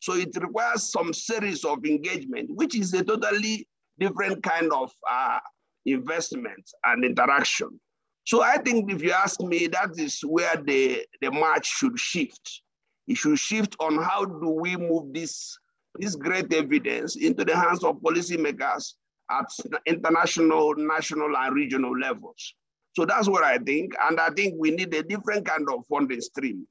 So it requires some series of engagement, which is a totally different kind of uh, investment and interaction. So I think if you ask me, that is where the, the march should shift. It should shift on how do we move this, this great evidence into the hands of policymakers at international, national, and regional levels. So that's what I think. And I think we need a different kind of funding stream.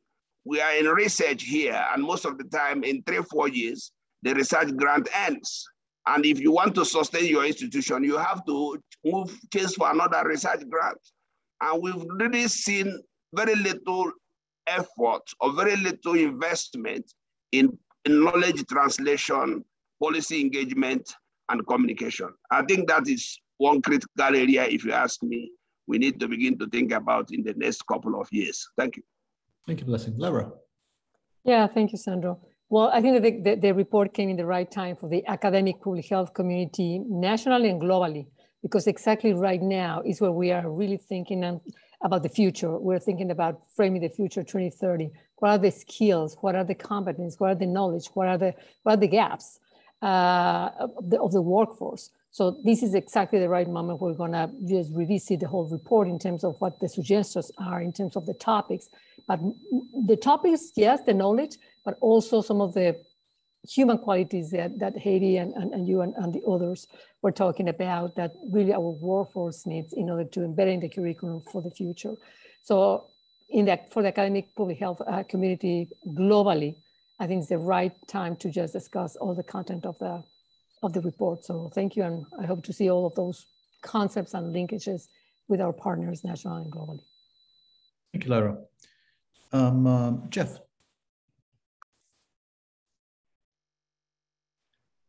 We are in research here, and most of the time, in three, four years, the research grant ends. And if you want to sustain your institution, you have to move, chase for another research grant. And we've really seen very little effort or very little investment in, in knowledge translation, policy engagement, and communication. I think that is one critical area, if you ask me, we need to begin to think about in the next couple of years. Thank you. Thank you, Blessing. Laura. Yeah, thank you, Sandro. Well, I think that the, the, the, report came in the right time for the academic public health community, nationally and globally, because exactly right now is where we are really thinking about the future. We're thinking about framing the future 2030. What are the skills? What are the competencies? What are the knowledge? What are the, what are the gaps uh, of, the, of the workforce? So this is exactly the right moment. We're gonna just revisit the whole report in terms of what the suggestions are in terms of the topics. But the topics, yes, the knowledge, but also some of the human qualities that, that Heidi and, and, and you and, and the others were talking about that really our workforce needs in order to embed in the curriculum for the future. So in that for the academic public health uh, community globally, I think it's the right time to just discuss all the content of the of the report. So thank you, and I hope to see all of those concepts and linkages with our partners nationally and globally. Thank you, Laura. Um, uh, Jeff.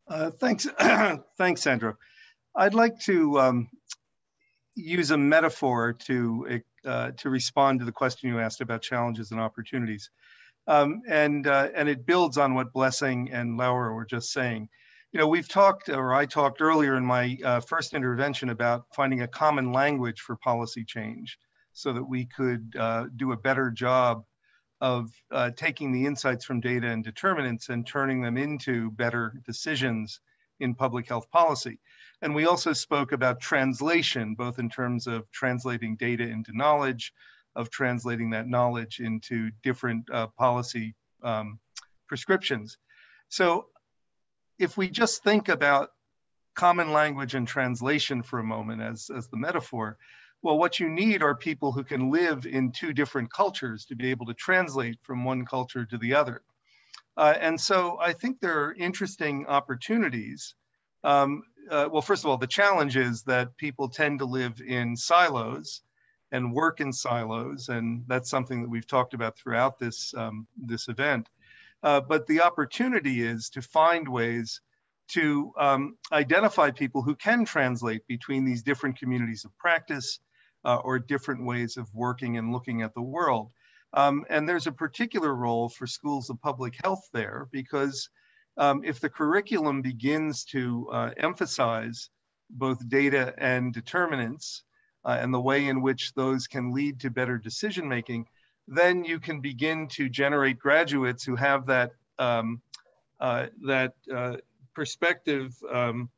Uh, thanks, thanks, Sandro. I'd like to um, use a metaphor to uh, to respond to the question you asked about challenges and opportunities, um, and uh, and it builds on what Blessing and Laura were just saying you know, we've talked, or I talked earlier in my uh, first intervention about finding a common language for policy change so that we could uh, do a better job of uh, taking the insights from data and determinants and turning them into better decisions in public health policy. And we also spoke about translation, both in terms of translating data into knowledge, of translating that knowledge into different uh, policy um, prescriptions. So if we just think about common language and translation for a moment as, as the metaphor, well, what you need are people who can live in two different cultures to be able to translate from one culture to the other. Uh, and so I think there are interesting opportunities. Um, uh, well, first of all, the challenge is that people tend to live in silos and work in silos, and that's something that we've talked about throughout this, um, this event. Uh, but the opportunity is to find ways to um, identify people who can translate between these different communities of practice uh, or different ways of working and looking at the world. Um, and there's a particular role for schools of public health there because um, if the curriculum begins to uh, emphasize both data and determinants uh, and the way in which those can lead to better decision making, then you can begin to generate graduates who have that um, uh, that uh, perspective um,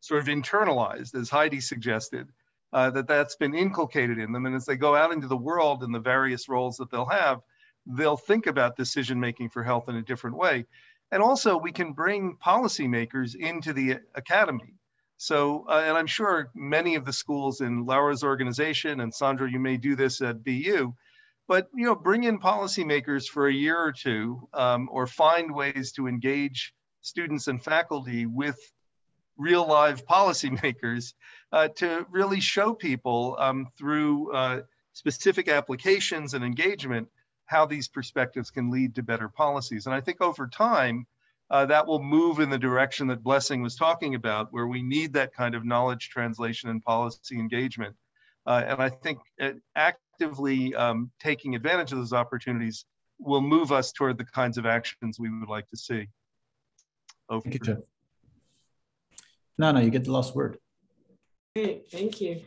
sort of internalized, as Heidi suggested, uh, that that's been inculcated in them. And as they go out into the world and the various roles that they'll have, they'll think about decision making for health in a different way. And also, we can bring policymakers into the academy. So, uh, and I'm sure many of the schools in Laura's organization, and Sandro, you may do this at BU, but you know bring in policymakers for a year or two um, or find ways to engage students and faculty with real live policymakers uh, to really show people um, through uh, specific applications and engagement how these perspectives can lead to better policies. And i think over time uh, that will move in the direction that blessing was talking about where we need that kind of knowledge translation and policy engagement uh, and i think uh, actively um, taking advantage of those opportunities will move us toward the kinds of actions we would like to see. Over. Thank you, Jeff. Nana, you get the last word. Great, thank you.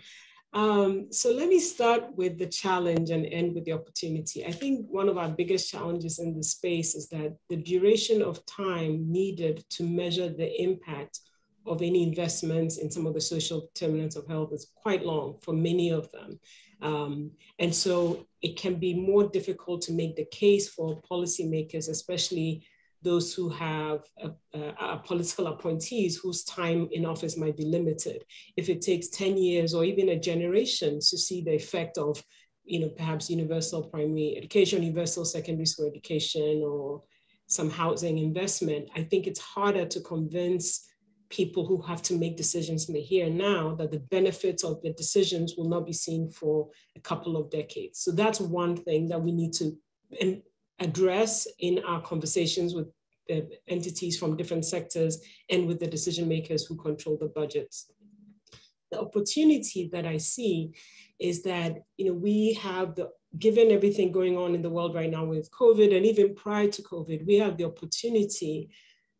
Um, so let me start with the challenge and end with the opportunity. I think one of our biggest challenges in the space is that the duration of time needed to measure the impact of any investments in some of the social determinants of health is quite long for many of them. Um, and so it can be more difficult to make the case for policymakers, especially those who have uh, uh, a, a political appointees whose time in office might be limited. If it takes 10 years or even a generation to see the effect of, you know, perhaps universal primary education, universal secondary school education, or some housing investment, I think it's harder to convince people who have to make decisions in the here and now that the benefits of the decisions will not be seen for a couple of decades. So that's one thing that we need to address in our conversations with the entities from different sectors and with the decision makers who control the budgets. the opportunity that I see is that you know we have the given everything going on in the world right now with COVID and even prior to COVID, we have the opportunity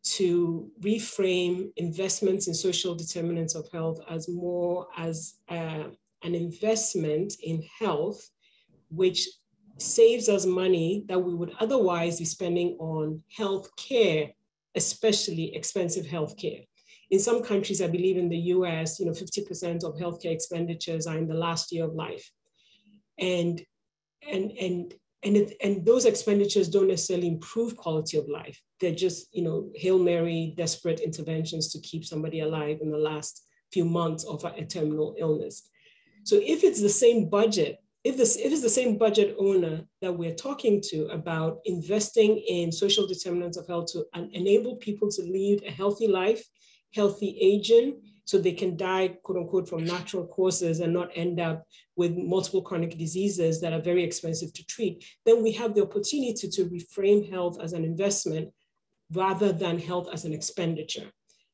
to reframe investments in social determinants of health as more as uh, an investment in health, which saves us money that we would otherwise be spending on health care, especially expensive health care. In some countries, I believe in the US, you know, 50% of healthcare expenditures are in the last year of life. And, and, and, and, it, and those expenditures don't necessarily improve quality of life. They're just, you know, Hail Mary, desperate interventions to keep somebody alive in the last few months of a terminal illness. So if it's the same budget if this it is the same budget owner that we're talking to about investing in social determinants of health to enable people to lead a healthy life, healthy aging, so they can die, quote unquote, from natural causes and not end up with multiple chronic diseases that are very expensive to treat, then we have the opportunity to reframe health as an investment rather than health as an expenditure.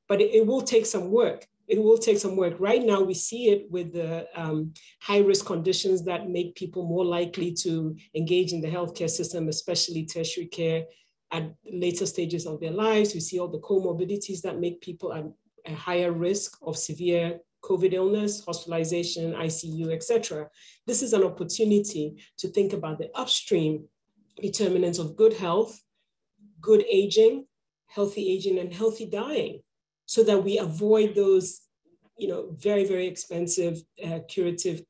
But it, it will take some work it will take some work. Right now, we see it with the um, high risk conditions that make people more likely to engage in the healthcare system, especially tertiary care at later stages of their lives. We see all the comorbidities that make people at a higher risk of severe COVID illness, hospitalization, ICU, etc. This is an opportunity to think about the upstream determinants of good health, good aging, healthy aging, and healthy dying so that we avoid those, you know, very, very expensive uh, curative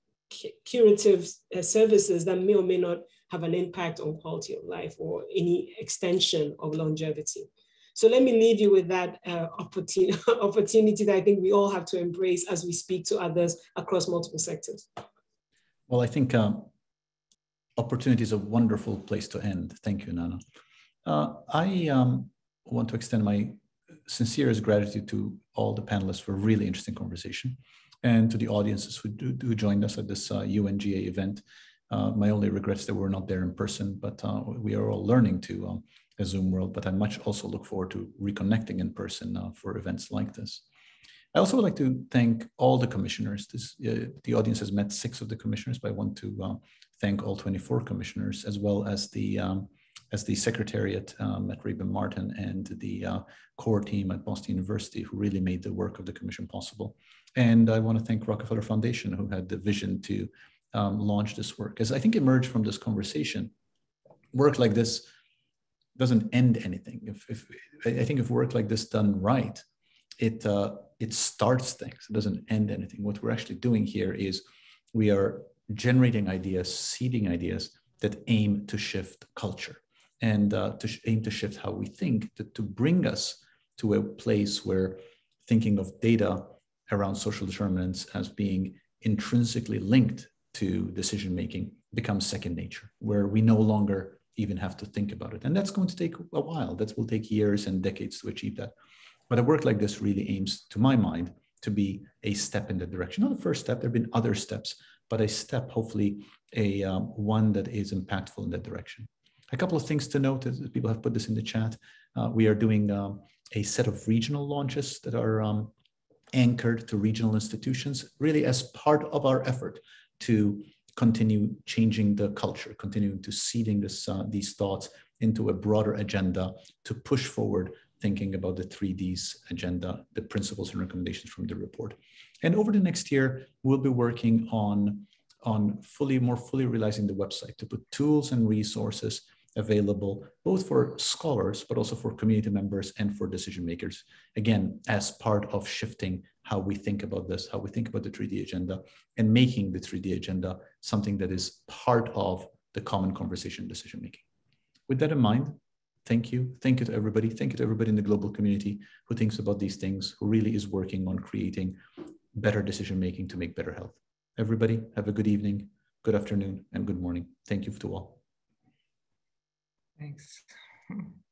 curative uh, services that may or may not have an impact on quality of life or any extension of longevity. So let me leave you with that uh, opportunity, opportunity that I think we all have to embrace as we speak to others across multiple sectors. Well, I think um, opportunity is a wonderful place to end. Thank you, Nana. Uh, I um, want to extend my sincerest gratitude to all the panelists for a really interesting conversation and to the audiences who, do, who joined us at this uh, UNGA event. Uh, my only regrets that we're not there in person, but uh, we are all learning to um, a Zoom world, but I much also look forward to reconnecting in person uh, for events like this. I also would like to thank all the commissioners. This, uh, the audience has met six of the commissioners, but I want to thank all 24 commissioners as well as the um, as the secretariat um, at Rabin Martin and the uh, core team at Boston University who really made the work of the commission possible. And I want to thank Rockefeller Foundation who had the vision to um, launch this work. As I think emerged from this conversation, work like this doesn't end anything. If, if I think if work like this done right, it uh, it starts things. It doesn't end anything. What we're actually doing here is we are generating ideas, seeding ideas that aim to shift culture and uh, to aim to shift how we think, to, to bring us to a place where thinking of data around social determinants as being intrinsically linked to decision making becomes second nature, where we no longer even have to think about it. And that's going to take a while. That will take years and decades to achieve that. But a work like this really aims, to my mind, to be a step in that direction. Not the first step, there have been other steps, but a step, hopefully, a um, one that is impactful in that direction. A couple of things to note, as people have put this in the chat. Uh, we are doing um, a set of regional launches that are um, anchored to regional institutions, really as part of our effort to continue changing the culture, continuing to seeding this, uh, these thoughts into a broader agenda to push forward thinking about the 3Ds agenda, the principles and recommendations from the report. And over the next year, we'll be working on, on fully, more fully realizing the website to put tools and resources available both for scholars, but also for community members and for decision makers. Again, as part of shifting how we think about this, how we think about the 3D agenda, and making the 3D agenda something that is part of the common conversation decision making. With that in mind, thank you. Thank you to everybody. Thank you to everybody in the global community who thinks about these things, who really is working on creating better decision making to make better health. Everybody, have a good evening, good afternoon, and good morning. Thank you to all. Thanks. Hmm.